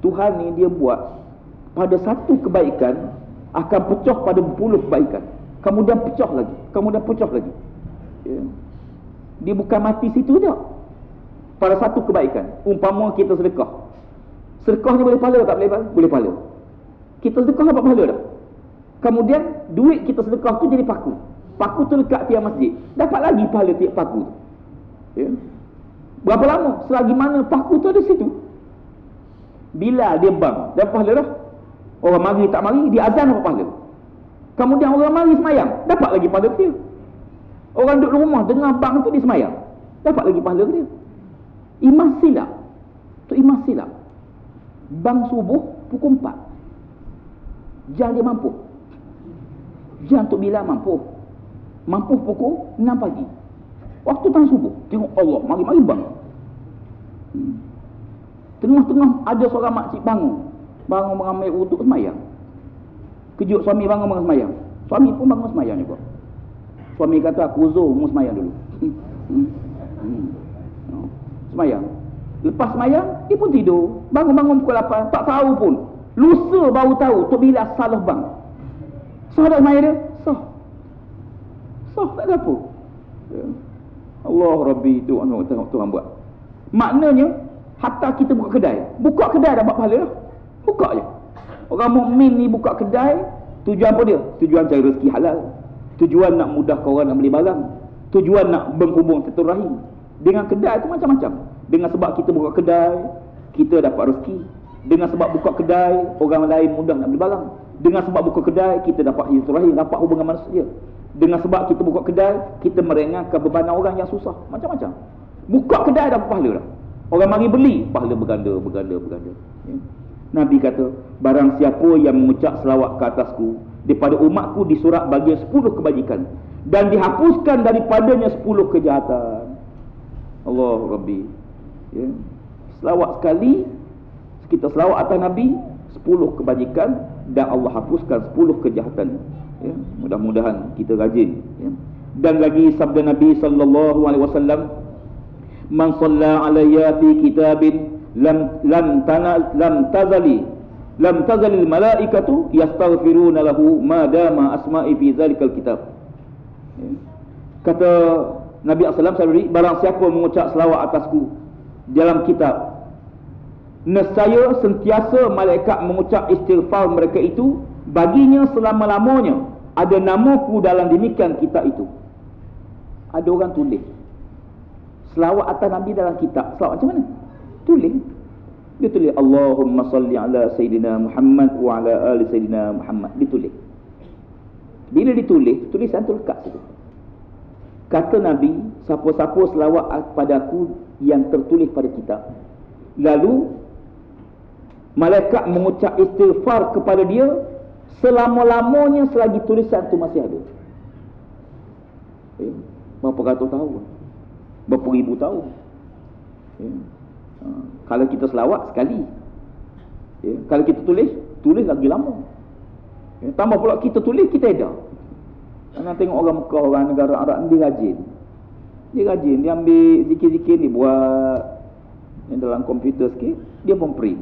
Tuhan ni dia buat pada satu kebaikan akan pecah pada sepuluh kebaikan. Kemudian pecah lagi, kemudian pecah lagi. Ya. Dia bukan mati situ tak. Pada satu kebaikan. Umpama kita sedekah. Sedekah ni boleh pahala tak boleh pahala? Boleh pahala. Kita sedekah dapat pahala tak? Kemudian duit kita sedekah tu jadi paku. Paku tu dekat tiap masjid. Dapat lagi pahala tiap paku tu. Ya. Berapa lama? Selagi mana paku tu ada situ. Bila dia bang, dapat pahala dah. Orang mari tak mari, dia azan dapat pahala. Kemudian orang mari semayang, dapat lagi pahala dia. Orang duduk rumah dengar bang tu dia semayang. Dapat lagi pahala dia. Imas silap. Tu imas silap. Bang subuh pukul 4. Jam dia mampu. Jam tu bila mampu. Mampu pukul 6 pagi. Waktu tang subuh. Tengok Allah. Mari-mari bang. Hmm. Tengah-tengah ada seorang makcik bangun. Bangun mengambil uduk semayang. Kejut suami bangun mengambil semayang. Suami pun bangun semayang juga. Suami kata aku uzur mu semayang dulu. Hmm. Hmm. Hmm. Semayang. Lepas semayang, dia pun tidur. Bangun-bangun pukul 8. Tak tahu pun. Lusa baru tahu. Tok Bila salah bang. Sah tak semayang dia? Sah. Sah tak ada apa. Ya. Allah Rabbi itu tengok Tuhan buat. Maknanya, hatta kita buka kedai. Buka kedai dapat pahala lah. Buka je. Orang mukmin ni buka kedai, tujuan apa dia? Tujuan cari rezeki halal. Tujuan nak mudah kau orang nak beli barang. Tujuan nak menghubung rahim. Dengan kedai itu macam-macam. Dengan sebab kita buka kedai, kita dapat rezeki. Dengan sebab buka kedai, orang lain mudah nak beli barang. Dengan sebab buka kedai, kita dapat rahim, dapat hubungan manusia. Dengan sebab kita buka kedai, kita merengahkan beban orang yang susah. Macam-macam. Buka kedai dapat pahala dah. Orang mari beli, pahala berganda, berganda, berganda. Ya. Nabi kata, barang siapa yang mengucap selawat ke atasku, daripada umatku disurat bagi sepuluh kebajikan. Dan dihapuskan daripadanya sepuluh kejahatan. Allah Rabbi. Ya. Selawat sekali, kita selawat atas Nabi, sepuluh kebajikan. Dan Allah hapuskan sepuluh kejahatan. Ya. Mudah-mudahan kita rajin. Ya. Dan lagi sabda Nabi sallallahu alaihi wasallam man salla alayya fi kitabin lam lam tana lam tazali lam tazalil malaikatu yastaghfiruna lahu ma dama asma'i fi zalikal kitab ya. kata Nabi alaihi wasallam barang siapa mengucap selawat atasku dalam kitab nescaya sentiasa malaikat mengucap istighfar mereka itu baginya selama-lamanya ada namaku dalam demikian kitab itu ada orang tulis selawat atas Nabi dalam kitab. Selawat macam mana? Tulis. Dia tulis Allahumma salli ala Sayyidina Muhammad wa ala ali Sayyidina Muhammad. Dia tulis. Bila ditulis, tulisan tu lekat situ. Kata Nabi, siapa-siapa selawat pada aku yang tertulis pada kitab. Lalu, malaikat mengucap istighfar kepada dia selama-lamanya selagi tulisan tu masih ada. Eh, berapa ratus tahun? berapa ribu tahun ya. Ha. kalau kita selawat sekali ya. kalau kita tulis tulis lagi lama ya. tambah pula kita tulis kita ada Jangan tengok orang Mekah, orang negara Arab dia rajin. Dia rajin, dia ambil zikir-zikir ni buat yang dalam komputer sikit, dia pun print.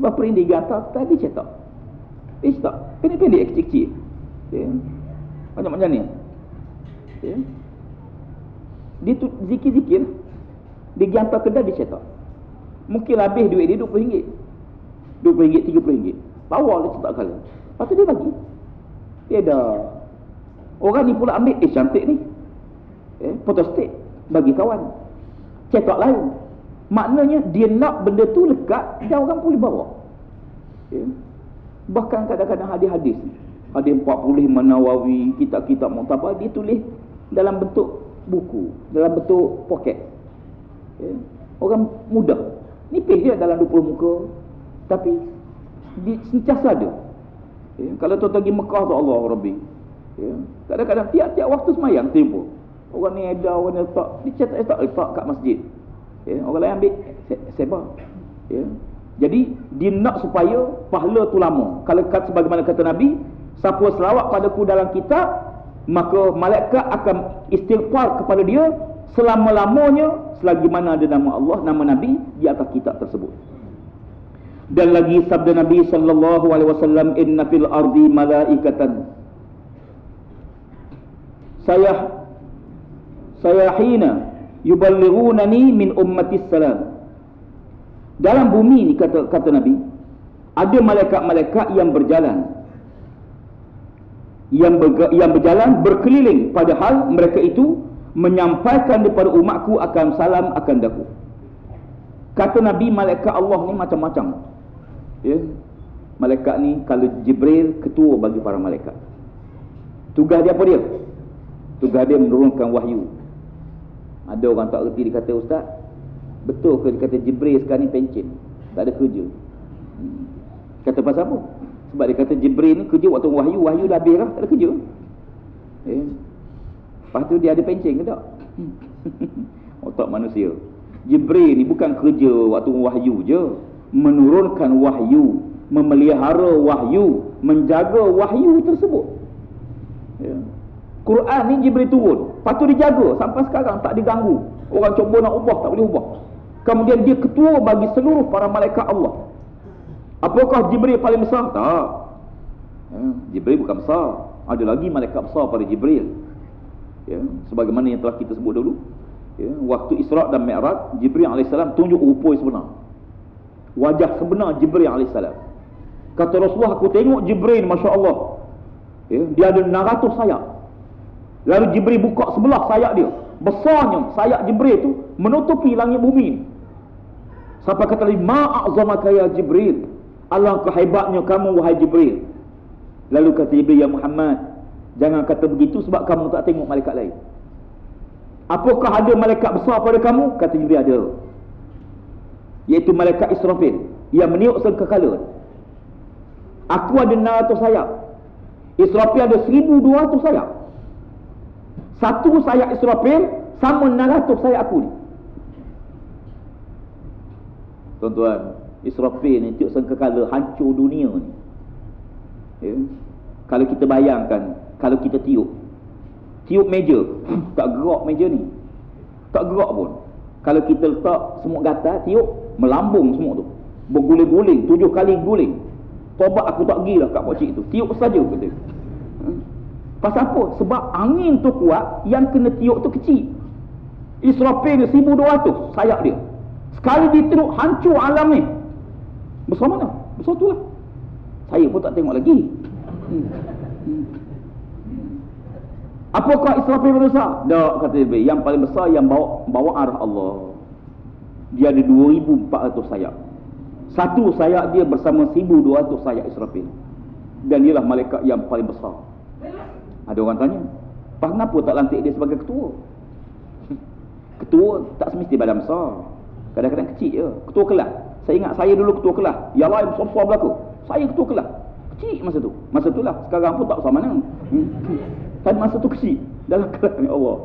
Sebab print dia gantar, tadi cetak. Dia cetak, pendek-pendek kecil-kecil. Ya. Macam-macam ni. Ya dia zikir-zikir dia pergi hantar kedai dia cetak mungkin habis duit dia RM20 RM20, RM30 bawa dia cetak kala lepas tu dia bagi. Dia ada. Orang ni pula ambil. Eh cantik ni. Eh, photostat bagi kawan. Cetak lain. Maknanya dia nak benda tu lekat dan orang boleh bawa. Eh. bahkan kadang-kadang hadis-hadis. Hadis 40 manawawi kitab-kitab mutabah dia tulis dalam bentuk buku dalam bentuk poket. Ya. orang mudah nipis dia dalam 20 muka tapi di sentiasa ada ya. kalau tuan pergi Mekah tu Allah Rabbi ya. kadang-kadang tiap-tiap waktu semayang tempoh orang ni ada orang ni letak dicetak letak letak kat masjid ya. orang lain ambil sebar ya. jadi dia nak supaya pahala tu lama kalau kata sebagaimana kata Nabi siapa selawat padaku dalam kitab maka malaikat akan istighfar kepada dia selama-lamanya selagi mana ada nama Allah nama nabi di atas kitab tersebut. Dan lagi sabda nabi sallallahu alaihi wasallam inna fil ardi malaikatan. Saya saya hina yuballighunani min ummati salam. Dalam bumi ni kata kata nabi ada malaikat-malaikat yang berjalan. Yang, ber, yang berjalan berkeliling. Padahal mereka itu menyampaikan kepada umatku akan salam akan daku kata Nabi malaikat Allah ni macam-macam. Ya. Malaikat ni kalau Jibril ketua bagi para malaikat. Tugas dia apa dia? Tugas dia menurunkan wahyu. Ada orang tak reti dia kata ustaz betul ke? Dia kata Jibril sekarang ni pencin tak ada kerja. Hmm. kata pasal apa? Sebab dia kata Jibril ni kerja waktu wahyu, wahyu dah habis lah, tak ada kerja. Eh. Lepas tu dia ada pencing ke tak? Otak manusia. Jibril ni bukan kerja waktu wahyu je. Menurunkan wahyu. Memelihara wahyu. Menjaga wahyu tersebut. Ya. Quran ni Jibril turun. Lepas tu dijaga sampai sekarang tak diganggu. Orang cuba nak ubah tak boleh ubah. Kemudian dia ketua bagi seluruh para malaikat Allah. Apakah Jibril paling besar? Tak. Ya, Jibril bukan besar. Ada lagi malaikat besar pada Jibril. Ya, sebagaimana yang telah kita sebut dulu. Ya, waktu Isra' dan Mi'raj, Jibril AS tunjuk rupa yang sebenar. Wajah sebenar Jibril AS. Kata Rasulullah, aku tengok Jibril, Masya Allah. Ya, dia ada 600 sayap. Lalu Jibril buka sebelah sayap dia. Besarnya sayap Jibril itu menutupi langit bumi. Sampai kata lagi, Ma'a'zamaka ya Jibril. Alangkah hebatnya kamu wahai Jibril. Lalu kata Jibril ya Muhammad, jangan kata begitu sebab kamu tak tengok malaikat lain. Apakah ada malaikat besar pada kamu? Kata Jibril ada. Iaitu malaikat Israfil. Yang meniup sangkakala. Aku ada 600 sayap. Israfil ada 1200 sayap. Satu sayap Israfil sama 600 sayap aku ni. Tuan-tuan, Israfil ni tiup sangkakala hancur dunia ni. Ya. Kalau kita bayangkan, kalau kita tiup. Tiup meja, tak gerak meja ni. Tak gerak pun. Kalau kita letak semua gatal, tiup, melambung semua tu. Berguling-guling, tujuh kali guling. Tobat aku tak pergi lah kat pakcik tu. Tiup saja kata. Hmm. Pasal apa? Sebab angin tu kuat, yang kena tiup tu kecil. Israfil ni 1200 sayap dia. Sekali diteruk hancur alam ni. Besar mana? Besar tu lah. Saya pun tak tengok lagi. Hmm. Hmm. Apakah Israfil besar? Tak, kata dia. Yang paling besar yang bawa bawa arah Allah. Dia ada 2,400 sayap. Satu sayap dia bersama 1,200 sayap Israfil. Dan ialah malaikat yang paling besar. Ada orang tanya, kenapa tak lantik dia sebagai ketua? *laughs* Ketua tak semesti badan besar. Kadang-kadang kecil je. Ketua kelas. Saya ingat saya dulu ketua kelas. Yang lain besar-besar berlaku. Saya ketua kelas. Kecil masa tu. Masa tu lah. Sekarang pun tak besar mana. Tapi masa tu kecil *laughs* dalam kelas Allah.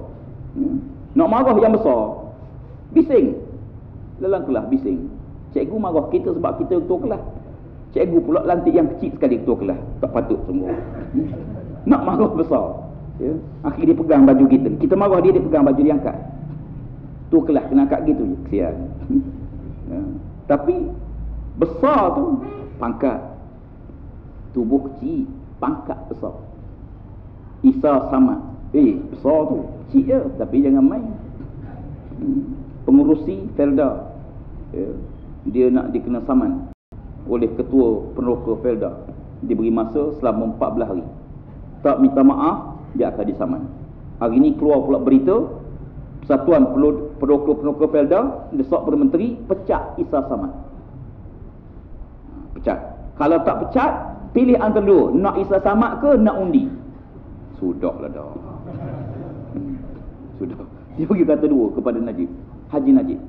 Hmm. Nak marah yang besar. Bising. Dalam kelas bising. Cikgu marah kita sebab kita ketua kelas. Cikgu pula lantik yang kecil sekali ketua kelas. Tak patut semua. Hmm. Nak marah besar. Ya. Akhirnya dia pegang baju kita. Kita marah dia, dia pegang baju dia angkat. Tu kelas kena angkat gitu je. Kesian. *laughs* Ya. Tapi besar tu pangkat. Tubuh kecil, pangkat besar. Isa sama. Eh, besar tu. Cik je. Tapi jangan main. Hmm. Pengurusi Felda. Ya. Dia nak dikena saman. Oleh ketua peneroka Felda. Diberi masa selama 14 hari. Tak minta maaf, dia akan disaman. Hari ini keluar pula berita. Persatuan peneroka-peneroka Felda. Desak Perdana Menteri. Pecat Isa Saman. Pecat. Kalau tak pecat, pilih antara dua. Nak Isa Samad ke nak undi? Sudahlah dah. Hmm. Sudah. Dia pergi kata dua kepada Najib. Haji Najib.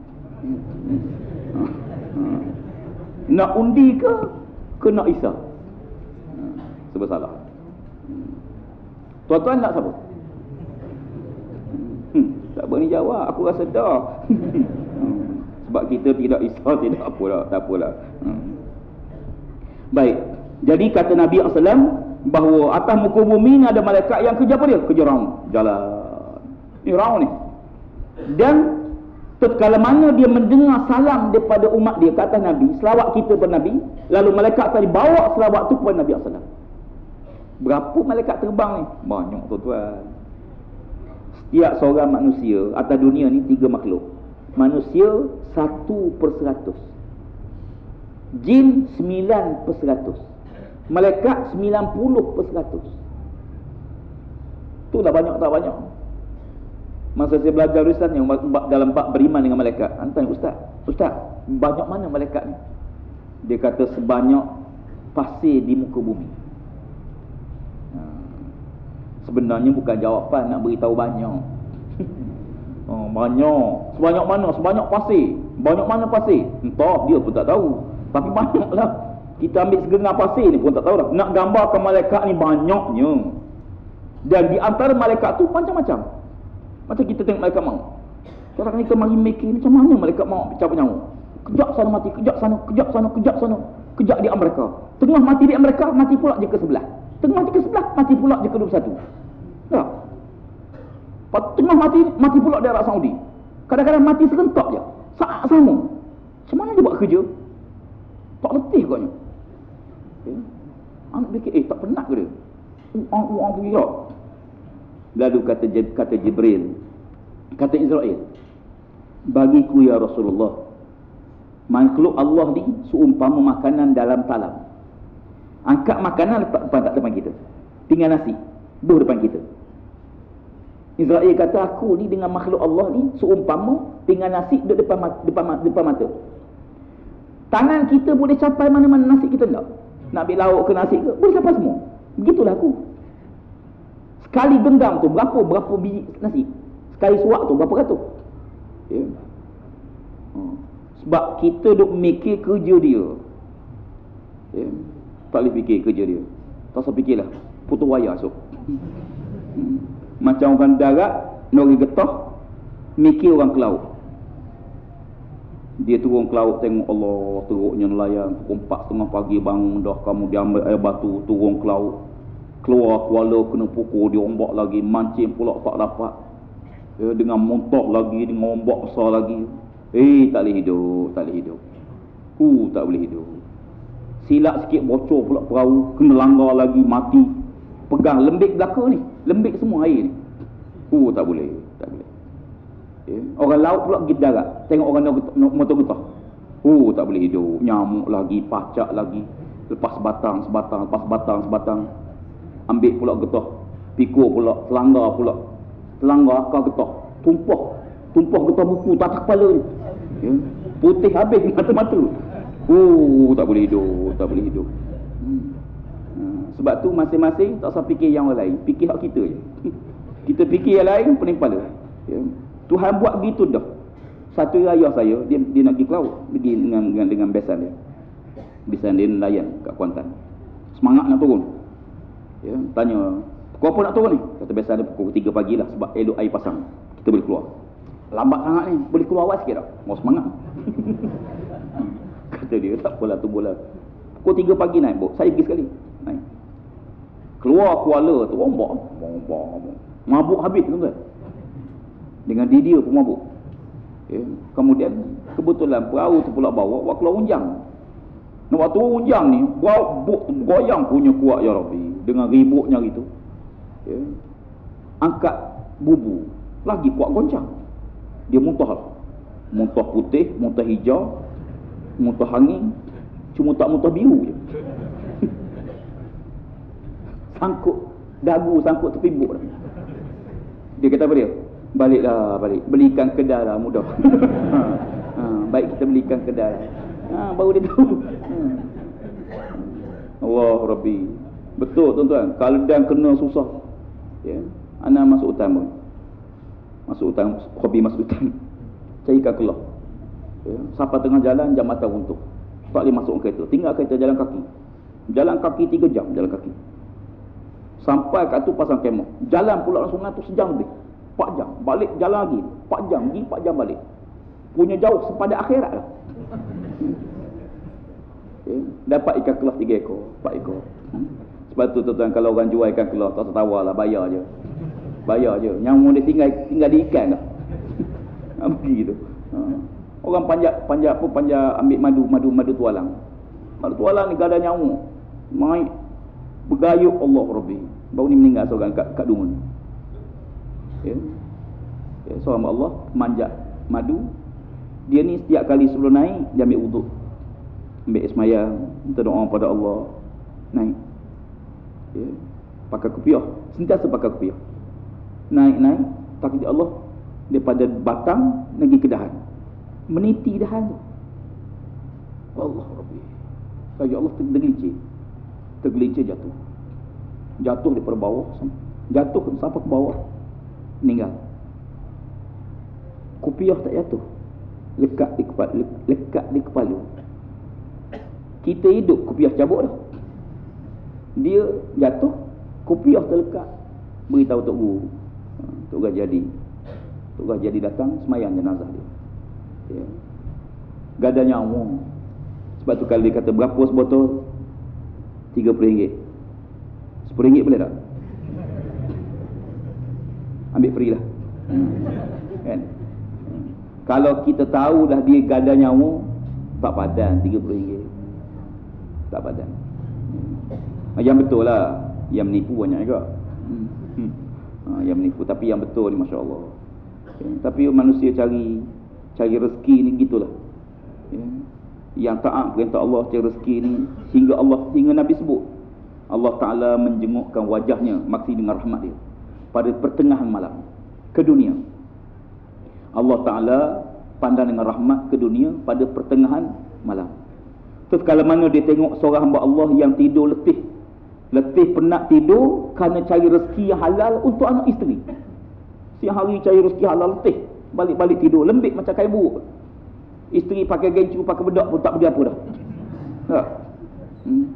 Hmm. Nak undi ke? Ke nak Isa? Sebab salah. Tuan-tuan nak siapa? Hmm, tak berani jawab. Aku rasa dah. Sebab kita tidak Isa, *laughs* tidak apalah. Tak apalah. Baik. Jadi kata Nabi SAW, bahawa atas muka bumi ni ada malaikat yang kerja apa dia? Kerja raung. Jalan. Ni raung ni. Dan tatkala mana dia mendengar salam daripada umat dia kata Nabi, selawat kita kepada Nabi, lalu malaikat tadi bawa selawat tu kepada Nabi SAW. Berapa malaikat terbang ni? Banyak tuan-tuan. Setiap seorang manusia atas dunia ni tiga makhluk. Manusia satu per seratus. Jin sembilan per seratus. Malaikat 90 per 100 Itulah banyak tak banyak? Masa saya belajar Ustaz yang dalam bab beriman dengan malaikat. Hantar Ustaz. Ustaz, banyak mana malaikat ni? Dia kata sebanyak pasir di muka bumi. Ha. Sebenarnya bukan jawapan nak beritahu banyak. *laughs* Oh, Banyak. Sebanyak mana? Sebanyak pasir. Banyak mana pasir? Entah, dia pun tak tahu. Tapi banyaklah kita ambil segenap pasir ni pun tak tahu dah. Nak gambarkan malaikat ni banyaknya. Dan di antara malaikat tu macam-macam. Macam kita tengok malaikat maut. Kadang-kadang kita mari mikir macam mana malaikat maut cabut nyawa. Kejap sana mati, kejap sana, kejap sana, kejap sana. Kejap di Amerika. Tengah mati di Amerika, mati pula je ke sebelah. Tengah mati ke sebelah, mati pula je ke 21. Tak. Tengah mati, mati pula di Arab Saudi. Kadang-kadang mati serentak je. Saat sama. Macam mana dia buat kerja? Tak letih katnya. Anak fikir, eh tak penat ke dia? Orang orang pergi tak? Lalu kata kata Jibril, kata Israel, bagiku ya Rasulullah, makhluk Allah ni seumpama makanan dalam talam. Angkat makanan letak depan, tak depan kita. Tinggal nasi, buh depan kita. Israel kata aku ni dengan makhluk Allah ni seumpama tinggal nasi duduk depan depan depan mata. Tangan kita boleh capai mana-mana nasi kita tak? Nak ambil lauk ke nasi ke? Boleh sampai semua. Begitulah aku. Sekali genggam tu berapa berapa biji nasi? Sekali suak tu berapa ratus? Ya. Hmm. Sebab kita duk mikir kerja dia. Ya. Tak boleh fikir kerja dia. Tak usah fikirlah. Putus wayar esok. Hmm. Macam orang darat, nori getah, mikir orang ke laut. Dia turun ke laut tengok Allah teruknya nelayan. Pukul 4 setengah pagi bangun dah kamu diambil air batu turun ke laut. Keluar kuala kena pukul dia ombak lagi. Mancing pula tak dapat. Ya, dengan montok lagi, dengan ombak besar lagi. Eh, tak boleh hidup, tak boleh hidup. Uh, tak boleh hidup. Silap sikit bocor pula perahu, kena langgar lagi, mati. Pegang lembik belakang ni. Lembik semua air ni. Uh, tak boleh, tak boleh. Orang laut pula pergi darat. Tengok orang motor getah. Oh, tak boleh hidup. Nyamuk lagi, pacak lagi. Lepas batang, sebatang, lepas batang, sebatang. Ambil pula getah. Pikul pula, selanggar pula. Selanggar akar getah. Tumpah. Tumpah getah buku tak kepala ni. Ya. Putih habis *laughs* mata-mata. Oh, tak boleh hidup. Tak boleh hidup. Hmm. Ha, sebab tu masing-masing tak usah fikir yang lain. Fikir hak kita je. *laughs* Kita fikir yang lain, pening kepala. Ya. Tuhan buat gitu dah. Satu ayah saya, dia, dia nak pergi ke laut. Pergi dengan, dengan, dengan besan dia. Besan dia nelayan kat Kuantan. Semangat nak turun. Ya, tanya, pukul apa nak turun ni? Kata besan dia pukul 3 pagi lah sebab elok air pasang. Kita boleh keluar. Lambat sangat ni, boleh keluar awal sikit tak? Mau semangat. *laughs* Kata dia, tak apalah tunggulah. Pukul 3 pagi naik, bok. Saya pergi sekali. Naik. Keluar kuala tu, ombak. Mabuk habis tuan-tuan dengan diri dia pun mabuk. Ya. kemudian kebetulan perahu tu pula bawa buat keluar unjang. Nak waktu unjang ni goyang punya kuat ya Rabbi. Dengan ributnya gitu. Ya. angkat bubu. Lagi kuat goncang. Dia muntah lah. muntah putih muntah hijau muntah angin. Cuma tak muntah biru je. *laughs* Sangkut dagu sangkut tepi buk. Dia kata apa dia baliklah balik. Belikan kedai lah mudah. *laughs* Ha, baik kita belikan kedai. Ha, baru dia tahu. Hmm. Allah Rabbi. Betul tuan-tuan. Kalau dan kena susah. Ya. Anak masuk hutan pun. Masuk hutan hobi masuk hutan. Carikan keluar ya. sampai tengah jalan jam mata untuk tak boleh masuk kereta. Tinggal kereta jalan kaki. Jalan kaki 3 jam jalan kaki. Sampai kat tu pasang kemah jalan pula langsung tu sejam lebih 4 jam balik jalan lagi. 4 jam pergi 4 jam balik. Punya jauh sepada akhirat lah. Okay. dapat ikan kelas 3 ekor 4 ekor. Hmm? sebab tu tuan-tuan kalau orang jual ikan kelas tak setawa lah bayar je. Bayar je. Mau dia tinggal tinggal di ikan lah. *laughs* Pergi tu ha. orang panjat panjat apa panjat ambil madu madu madu tualang. Madu tualang ni gada nyawa mai bergayuk Allah Rabbi baru ni meninggal seorang kat, kat dumun ya. ya seorang Allah manjat madu. Dia ni setiap kali sebelum naik dia ambil wuduk. Ambil ismaya minta doa pada Allah. Naik. Ya. pakai kupiah sentiasa pakai kupiah naik-naik takdir Allah daripada batang lagi ke dahan. Meniti dahan. Tu Allah Rabbi. Kaya Allah tergelincir. Tergelincir jatuh. Jatuh di bawah. Jatuh sampai ke bawah meninggal. Kopiah tak jatuh. Lekat di kepala lekat di kepala. Kita hidup kopiah cabut dah. Dia jatuh kopiah terlekat. Beritahu tok guru. Ha, tok gah jadi tok gah jadi datang semayang jenazah dia. Ya. Gadanya umum sebab tu kalau dia kata berapa sebotol? RM30 RM10 boleh tak ambil free lah. Kan? Kalau kita tahu dah dia gada nyawa tak padan RM30 tak padan. Hmm. yang betul lah. Yang menipu banyak juga. Hmm. Ha, yang menipu. Tapi yang betul ni Masya Allah tapi manusia cari cari rezeki ni gitulah. Yang taat perintah Allah cari rezeki ni sehingga Allah sehingga Nabi sebut. Allah Ta'ala menjengukkan wajahnya maksud dengan rahmat dia pada pertengahan malam ke dunia. Allah Ta'ala pandang dengan rahmat ke dunia pada pertengahan malam. Terus kalau mana dia tengok seorang hamba Allah yang tidur letih. Letih penat tidur kerana cari rezeki yang halal untuk anak isteri. Siang hari cari rezeki halal letih. Balik-balik tidur. Lembik macam kain buruk. Isteri pakai gencu, pakai bedak pun tak pergi apa dah. Tak. Hmm.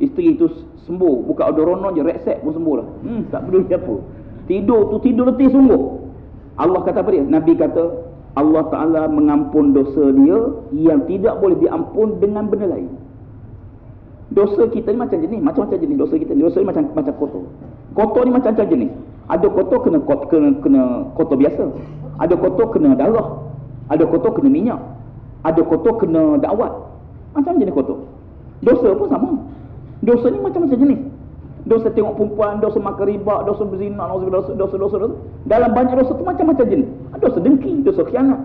Isteri tu sembuh, buka odorono je, reset pun sembuh dah. Hmm, tak peduli apa. Tidur tu tidur letih sungguh. Allah kata apa dia? Nabi kata, Allah Ta'ala mengampun dosa dia yang tidak boleh diampun dengan benda lain. Dosa kita ni macam jenis, macam-macam jenis dosa kita ni. Dosa ni macam macam kotor. Kotor ni macam-macam jenis. Ada kotor kena, kena, kena kotor biasa. Ada kotor kena darah. Ada kotor kena minyak. Ada kotor kena dakwat. Macam jenis kotor. Dosa pun sama. Dosa ni macam-macam jenis. Dosa tengok perempuan, dosa makan riba, dosa berzina, dosa, dosa, dosa, dosa. Dalam banyak dosa tu macam-macam jenis. Dosa dengki, dosa khianat.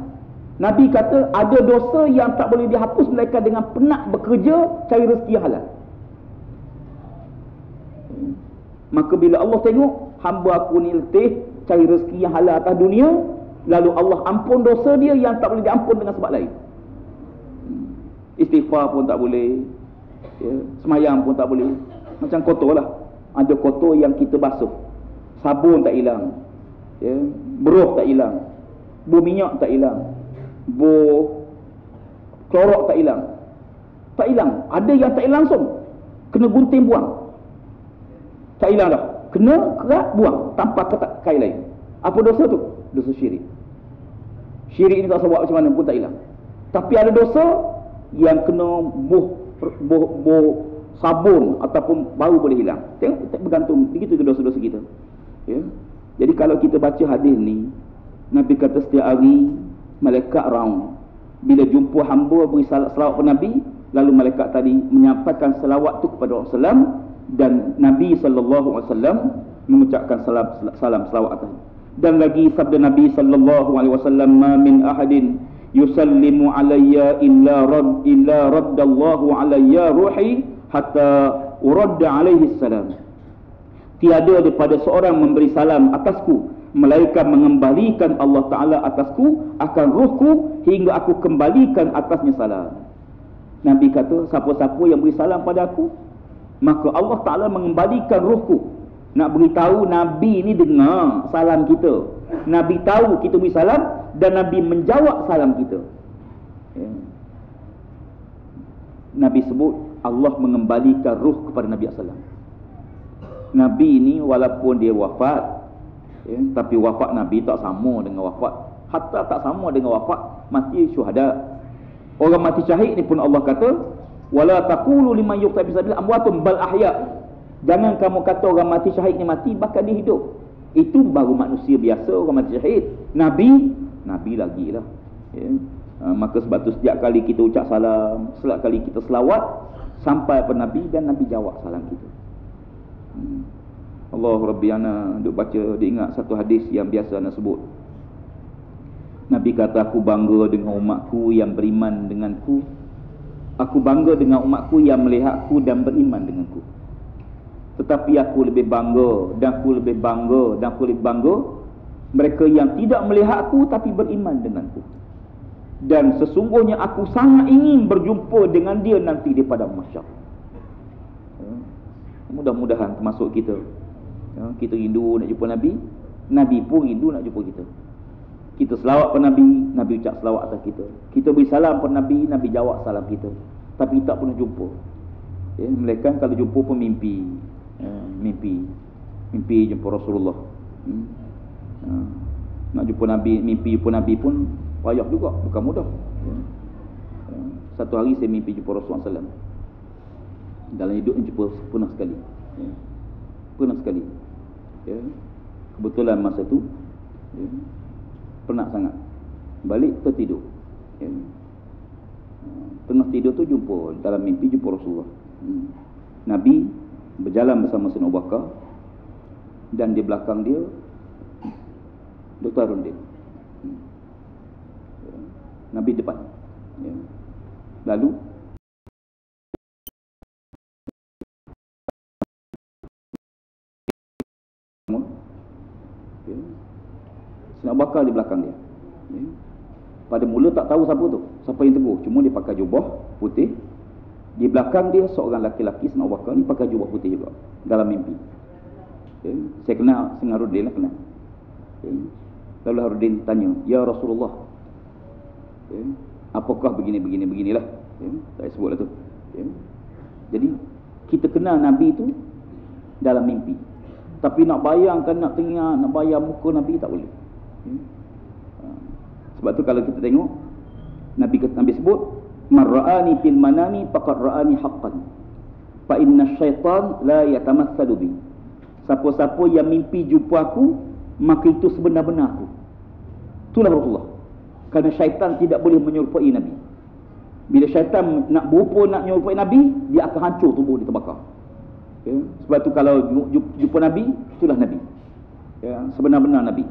Nabi kata ada dosa yang tak boleh dihapus mereka dengan penat bekerja cari rezeki halal. Maka bila Allah tengok hamba aku ni letih cari rezeki yang halal atas dunia, lalu Allah ampun dosa dia yang tak boleh diampun dengan sebab lain. Istighfar pun tak boleh. Ya, semayang pun tak boleh. Macam kotor lah. Ada kotor yang kita basuh. Sabun tak hilang. Ya, beruh tak hilang. Bu minyak tak hilang. Bu klorok tak hilang. Tak hilang. Ada yang tak hilang langsung. Kena gunting buang. Tak hilang dah. Kena kerat buang tanpa kata kain lain. Apa dosa tu? Dosa syirik. Syirik ni tak sebab macam mana pun tak hilang. Tapi ada dosa yang kena buh, buh, buh sabun ataupun bau boleh hilang. Tengok tak bergantung begitu ke dosa-dosa kita. Ya. Jadi kalau kita baca hadis ni, Nabi kata setiap hari malaikat round bila jumpa hamba beri selawat kepada Nabi, lalu malaikat tadi menyampaikan selawat tu kepada Rasulullah dan Nabi sallallahu alaihi wasallam mengucapkan salam salam selawat atas dan lagi sabda Nabi sallallahu alaihi wasallam ma min ahadin yusallimu alayya illa rad illa raddallahu alayya ruhi hatta uradda alaihi salam. Tiada daripada seorang memberi salam atasku melainkan mengembalikan Allah taala atasku akan ruhku hingga aku kembalikan atasnya salam. Nabi kata siapa-siapa yang beri salam pada aku maka Allah Ta'ala mengembalikan ruhku. Nak beritahu Nabi ni dengar salam kita. Nabi tahu kita beri salam dan Nabi menjawab salam kita. Ya. Nabi sebut Allah mengembalikan ruh kepada Nabi SAW Nabi ni walaupun dia wafat ya, tapi wafat Nabi tak sama dengan wafat. Hatta tak sama dengan wafat mati syuhada. Orang mati syahid ni pun Allah kata wala taqulu liman yuqta fi sabilillah amwatun bal ahya. Jangan kamu kata orang mati syahid ni mati bahkan dia hidup. Itu baru manusia biasa orang mati syahid. Nabi nabi lagi lah ya. Ha, maka sebab tu setiap kali kita ucap salam setiap kali kita selawat sampai pada nabi dan nabi jawab salam kita hmm. Allah Rabbi Ana duk baca dia ingat satu hadis yang biasa Ana sebut Nabi kata aku bangga dengan umatku yang beriman denganku Aku bangga dengan umatku yang melihatku dan beriman denganku. Tetapi aku lebih bangga dan aku lebih bangga dan aku lebih bangga mereka yang tidak melihatku tapi beriman denganku. Dan sesungguhnya aku sangat ingin berjumpa dengan dia nanti di padang mahsyar. Ya. Mudah-mudahan termasuk kita. Ya, kita rindu nak jumpa Nabi, Nabi pun rindu nak jumpa kita. Kita selawat pada Nabi, Nabi ucap selawat atas kita. Kita beri salam pada Nabi, Nabi jawab salam kita. Tapi tak pernah jumpa. Ya, mereka kalau jumpa pun mimpi. Mimpi. Mimpi jumpa Rasulullah. Hmm. Ya. Nak jumpa Nabi, mimpi jumpa Nabi pun payah juga, bukan mudah. Ya. Ya. Satu hari saya mimpi jumpa Rasulullah SAW. Dalam hidup ni jumpa pernah sekali. Ya. Pernah sekali. Ya. Kebetulan masa tu, penat sangat balik tertidur tengah tidur tu jumpa dalam mimpi jumpa Rasulullah hmm. Nabi berjalan bersama Sayyidina Abu Bakar dan di belakang dia Dr. Arundin ya. Nabi depan ya. lalu Nak bakar di belakang dia. Ya. Pada mula tak tahu siapa tu. Siapa yang tegur. Cuma dia pakai jubah putih. Di belakang dia seorang laki-laki Sayyidina Bakar ni pakai jubah putih juga. Dalam mimpi. Ya. Saya kenal dengan Harudin lah kenal. Ya. Lalu Harudin tanya. Ya Rasulullah. ya. apakah begini begini beginilah ya. saya sebutlah tu ya. jadi kita kenal Nabi itu dalam mimpi tapi nak bayangkan nak tengok nak bayang muka Nabi tak boleh ya. Ha. sebab tu kalau kita tengok Nabi Nabi sebut marra'ani fil manami faqad ra'ani haqqan fa inna syaitan la yatamassalu bi siapa-siapa yang mimpi jumpa aku maka itu sebenar-benar aku itulah Rasulullah kerana syaitan tidak boleh menyerupai Nabi bila syaitan nak berupa nak menyerupai Nabi dia akan hancur tubuh dia terbakar ya? sebab tu kalau jumpa Nabi itulah Nabi ya? sebenar-benar Nabi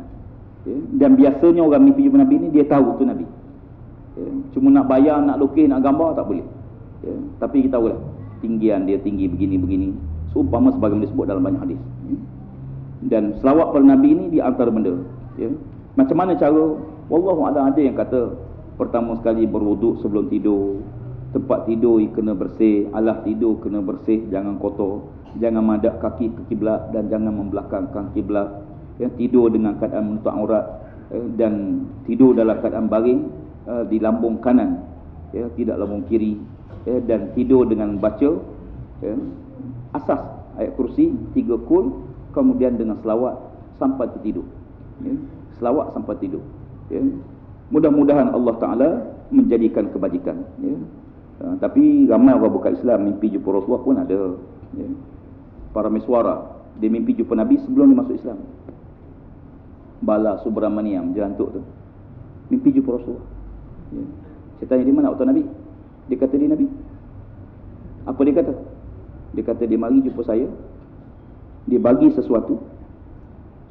ya? dan biasanya orang mimpi jumpa Nabi ni dia tahu tu Nabi ya? cuma nak bayar, nak lukis, nak gambar tak boleh ya? tapi kita tahulah tinggian dia tinggi begini-begini seumpama sebagaimana disebut dalam banyak hadis ya. dan selawat pada Nabi ini di antara benda ya. Macam mana cara? Wallahu ada ada yang kata pertama sekali berwuduk sebelum tidur. Tempat tidur kena bersih alah tidur kena bersih jangan kotor. Jangan madap kaki ke kiblat dan jangan membelakangkan kiblat. Ya, tidur dengan keadaan menutup aurat ya, dan tidur dalam keadaan baring uh, di lambung kanan. Ya, tidak lambung kiri. Ya, dan tidur dengan baca ya, asas ayat kursi tiga kul kemudian dengan selawat sampai tidur ya, selawat sampai tidur ya. mudah-mudahan Allah Ta'ala menjadikan kebajikan ya. Uh, tapi ramai orang buka Islam mimpi jumpa Rasulullah pun ada ya. para miswara dia mimpi jumpa Nabi sebelum dia masuk Islam Bala Subramaniam jelantuk tu mimpi jumpa Rasulullah ya. saya tanya di mana waktu Nabi dia kata dia Nabi apa dia kata dia kata dia mari jumpa saya dia bagi sesuatu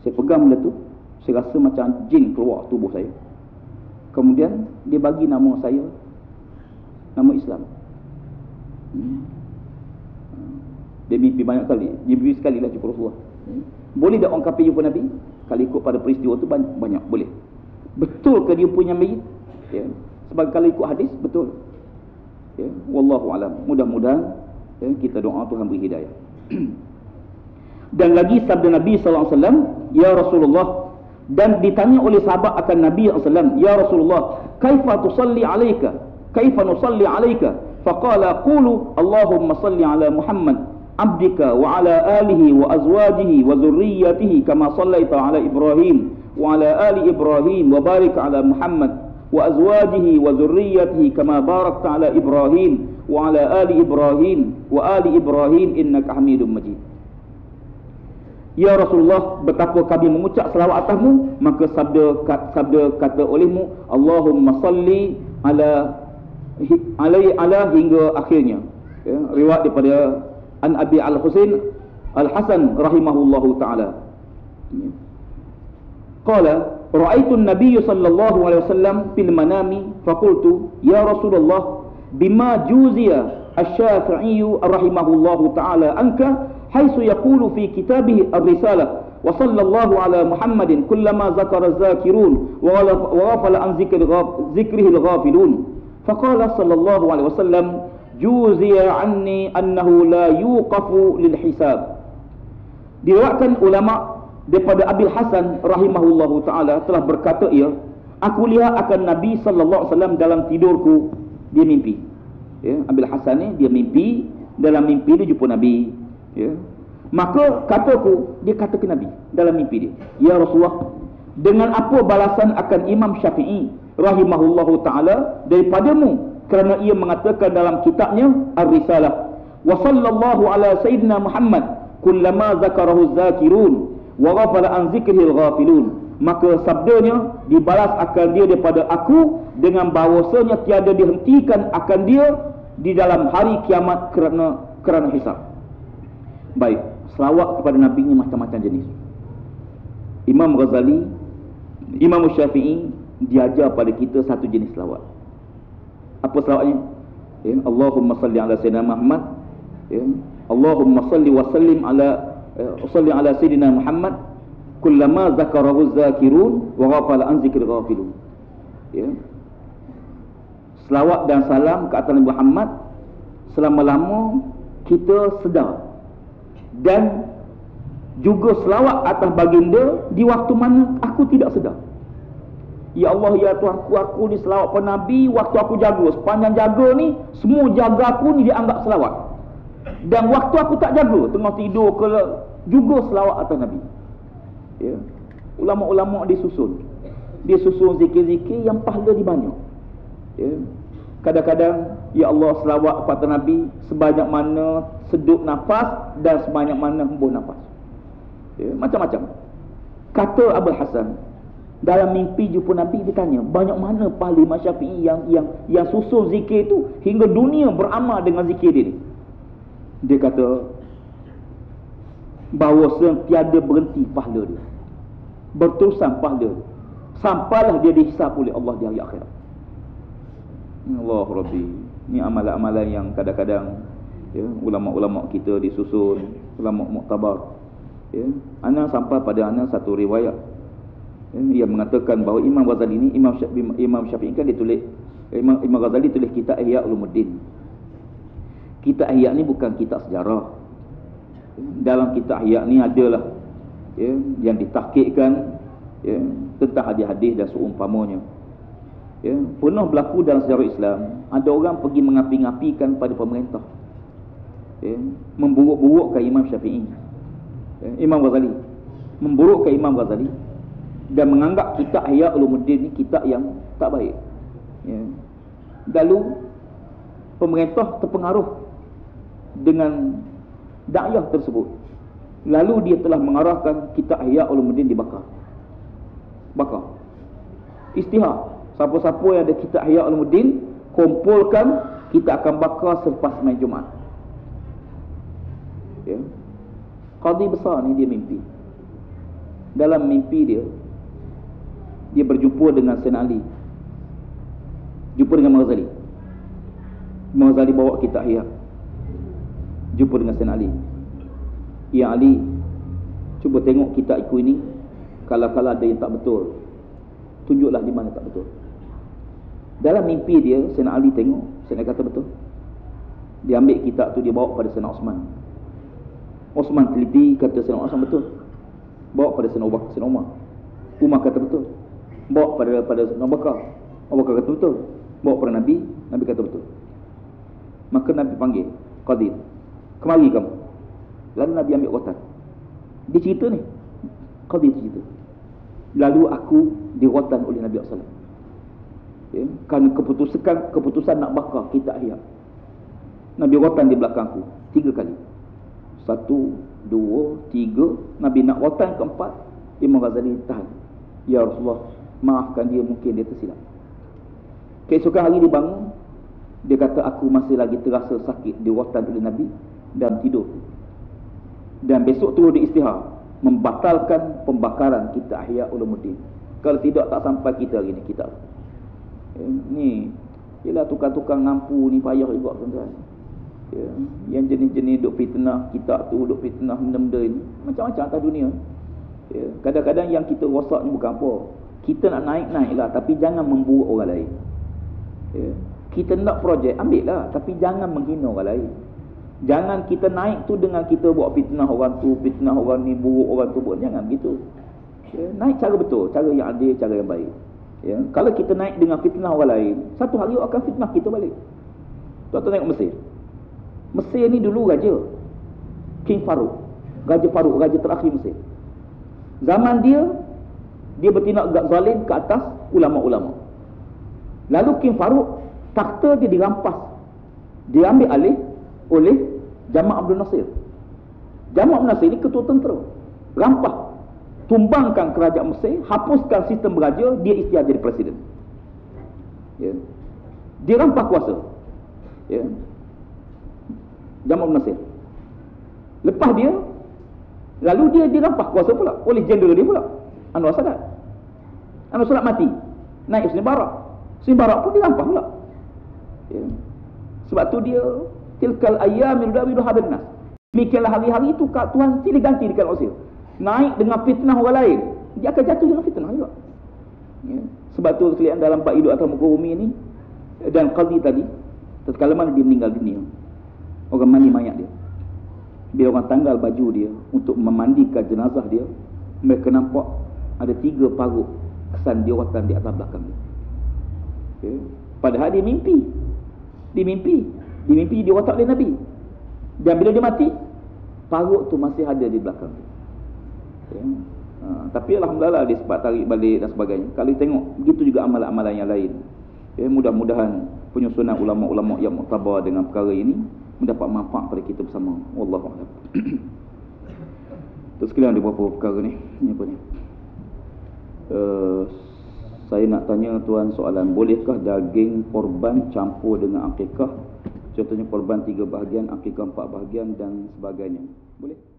saya pegang benda tu saya rasa macam jin keluar tubuh saya. Kemudian dia bagi nama saya nama Islam. Hmm. dia mimpi banyak kali dia mimpi sekali lah jumpa Rasulullah. Hmm. boleh tak orang kafir jumpa Nabi? Kalau ikut pada peristiwa tu banyak, banyak. Boleh. Betul ke dia punya mayit? Ya. sebab kalau ikut hadis betul. Ya. Wallahu alam. Mudah-mudahan ya, kita doa Tuhan beri hidayah. *clears throat* Dan lagi sabda Nabi wasallam ya Rasulullah dan ditanya oleh sahabat akan Nabi SAW Ya Rasulullah kaifa tusalli alaika? Kaifa nusalli alaika? Faqala qulu Allahumma salli ala Muhammad abdika wa ala alihi wa azwajihi wa zurriyatihi kama sallaita ala Ibrahim wa ala ali Ibrahim wa barik ala Muhammad wa azwajihi wa zurriyatihi kama barakta ala Ibrahim wa ala ali Ibrahim wa ali Ibrahim innaka hamidum majid. Ya Rasulullah, betapa kami mengucap selawat atasmu, maka sabda sabda kata olehmu, Allahumma salli ala alai ala hingga akhirnya. Ya, riwayat daripada An Abi Al Husain Al Hasan rahimahullahu taala. Ya. Qala ra'aitu an-nabiy sallallahu alaihi wasallam fil manami faqultu ya Rasulullah bima juziya asy-Syafi'i rahimahullahu taala anka حيث يقول في كتابه الرسالة وصلى الله على محمد كلما ذكر الذاكرون وغفل عن ذكره الغافلون فقال صلى الله عليه وسلم جوزي عني أنه لا يوقف للحساب diriwayatkan ulama daripada Abil Hasan rahimahullahu taala telah berkata ia aku lihat akan Nabi sallallahu alaihi wasallam dalam tidurku dia mimpi ya Abil Hasan ni dia mimpi dalam mimpi dia jumpa Nabi ya. Maka kataku dia kata ke Nabi dalam mimpi dia ya Rasulullah dengan apa balasan akan Imam Syafi'i rahimahullahu taala daripadamu kerana ia mengatakan dalam kitabnya Ar-Risalah wa sallallahu ala sayyidina Muhammad kullama zakarahu zakirun wa ghafala an zikril ghafilun. Maka sabdanya dibalas akan dia daripada aku dengan bahawasanya tiada dihentikan akan dia di dalam hari kiamat kerana kerana hisab baik selawat kepada nabi ni macam-macam jenis. Imam Ghazali Imam Syafi'i diajar pada kita satu jenis selawat. Apa selawatnya? Ya Allahumma salli ala sayyidina Muhammad. Ya Allahumma salli wa sallim ala usalli ala sayyidina Muhammad. Kullama zakarahu zakirun wa ghafala an zikri ghafilun. Ya. Selawat dan salam ke atas Nabi Muhammad selama-lama kita sedar dan juga selawat atas baginda di waktu mana aku tidak sedar Ya Allah ya Tuhan aku, aku ni selawat pada Nabi waktu aku jaga. Sepanjang jaga ni semua jaga aku ni dianggap selawat. Dan waktu aku tak jaga tengah tidur ke juga selawat atas Nabi. Ya. Ulama-ulama disusun. Dia susun zikir-zikir yang pahala di banyak. Ya. Kadang-kadang ya Allah selawat kepada Nabi sebanyak mana seduk nafas dan sebanyak mana hembus nafas. Ya, macam-macam. Kata Abul Hasan, dalam mimpi jumpa Nabi dia tanya, banyak mana pahala Imam Syafi'i yang yang yang susun zikir itu hingga dunia beramal dengan zikir dia ni. Dia kata bahawa tiada berhenti pahala dia. Berterusan pahala dia. Sampailah dia dihisap oleh Allah di hari akhirat. Allah Rabbi. Ini amalan-amalan yang kadang-kadang ya, ulama-ulama kita disusun, ulama muktabar. Ya, ana sampai pada ana satu riwayat yang mengatakan bahawa Imam Ghazali ini Imam Syafi'i, Imam Syafi'i kan dia tulis Imam, Imam Ghazali tulis kitab Ihya Ulumuddin. Kitab Ihya ni bukan kitab sejarah. Dalam kitab Ihya ni adalah ya, yang ditahqiqkan ya, tentang hadis-hadis dan seumpamanya. Ya, pernah berlaku dalam sejarah Islam, ada orang pergi mengapi-ngapikan pada pemerintah. Ya, memburuk-burukkan Imam Syafi'i. Ya, Imam Ghazali. Memburukkan Imam Ghazali dan menganggap kitab Ihya Ulumuddin ni kitab yang tak baik. Ya. Lalu pemerintah terpengaruh dengan dakwah tersebut. Lalu dia telah mengarahkan kitab Ihya Ulumuddin dibakar. Bakar. Istihar. Siapa-siapa yang ada kitab Ihya Ulumuddin kumpulkan kita akan bakar selepas main Jumaat. Ya. Qadi besar ni dia mimpi. Dalam mimpi dia dia berjumpa dengan Sayyidina Ali jumpa dengan Maghazali Maghazali bawa kitab Ihya jumpa dengan Sayyidina Ali Ya Ali cuba tengok kitab iku ini kalau-kalau ada yang tak betul tunjuklah di mana tak betul dalam mimpi dia Sayyidina Ali tengok Sayyidina kata betul dia ambil kitab tu dia bawa pada Sayyidina Osman Osman teliti kata Sayyidina Osman betul bawa pada Sayyidina Umar Sayyidina Umar kata betul bawa pada pada Abu Bakar. Bakar kata betul. Bawa pada Nabi, Nabi kata betul. Maka Nabi panggil Qadir. Kemari kamu. Lalu Nabi ambil rotan. Dia cerita ni. Qadir cerita. Lalu aku dirotan oleh Nabi SAW. Ya, kerana keputusan keputusan nak bakar kita ayat. Nabi rotan di belakangku tiga kali. Satu, dua, tiga. Nabi nak rotan keempat. Imam Ghazali tahan. Ya Rasulullah, maafkan dia mungkin dia tersilap keesokan hari dia bangun dia kata aku masih lagi terasa sakit di watan oleh Nabi dan tidur dan besok tu dia istihar membatalkan pembakaran kita ahya ulumuddin kalau tidak tak sampai kita hari ni kita ni ialah tukar-tukar ngampu ni payah juga tuan-tuan. Ya, yang jenis-jenis duk fitnah kita tu duk fitnah benda-benda ni macam-macam atas dunia. Ya, kadang-kadang yang kita rosak ni bukan apa. Kita nak naik-naik lah tapi jangan memburuk orang lain. Ya. kita nak projek ambil lah tapi jangan menghina orang lain. Jangan kita naik tu dengan kita buat fitnah orang tu fitnah orang ni buruk orang tu buat jangan gitu ya. naik cara betul cara yang adil cara yang baik ya. kalau kita naik dengan fitnah orang lain satu hari akan fitnah kita balik tuan-tuan tengok Mesir Mesir ni dulu raja King Farouk Raja Farouk, raja terakhir Mesir zaman dia dia bertindak zalim ke atas ulama-ulama. Lalu King Farouk takhta dia dirampas. Dia ambil alih oleh Jamal Abdul Nasir. Jamal Abdul Nasir ni ketua tentera. Rampas. Tumbangkan kerajaan Mesir, hapuskan sistem beraja, dia istiar jadi presiden. Ya. Dia rampas kuasa. Ya. Jamal Nasir. Lepas dia, lalu dia dirampas kuasa pula oleh jenderal dia pula. Anwar Sadat. Anwar Sadat mati. Naik Sini Barak. Sini Barak pun dirampas pula. Ya. Sebab tu dia tilkal ayyam yudawidu habin nas. Hari-hari itu Tuhan silih ganti dekat Rasul. Naik dengan fitnah orang lain. Dia akan jatuh dengan fitnah juga. Ya. Sebab tu sekalian dalam bab hidup atas muka bumi ini dan qadi tadi tatkala mana dia meninggal dunia orang mandi mayat dia bila orang tanggal baju dia untuk memandikan jenazah dia mereka nampak ada tiga paruk kesan dioratan di atas belakang dia. Okay. Padahal dia mimpi. Dia mimpi. Dia mimpi dia oleh Nabi. Dan bila dia mati, parut tu masih ada di belakang dia. Okay. Ha, tapi Alhamdulillah dia sempat tarik balik dan sebagainya. Kalau tengok, begitu juga amalan-amalan yang lain. Okay. Mudah-mudahan penyusunan ulama-ulama yang muktabar dengan perkara ini mendapat manfaat pada kita bersama. Wallahualam. *coughs* Terus sekalian ada beberapa perkara ni. Ini apa ni? Uh, saya nak tanya tuan soalan. Bolehkah daging korban campur dengan akikah? Contohnya korban tiga bahagian, akikah empat bahagian dan sebagainya. Boleh?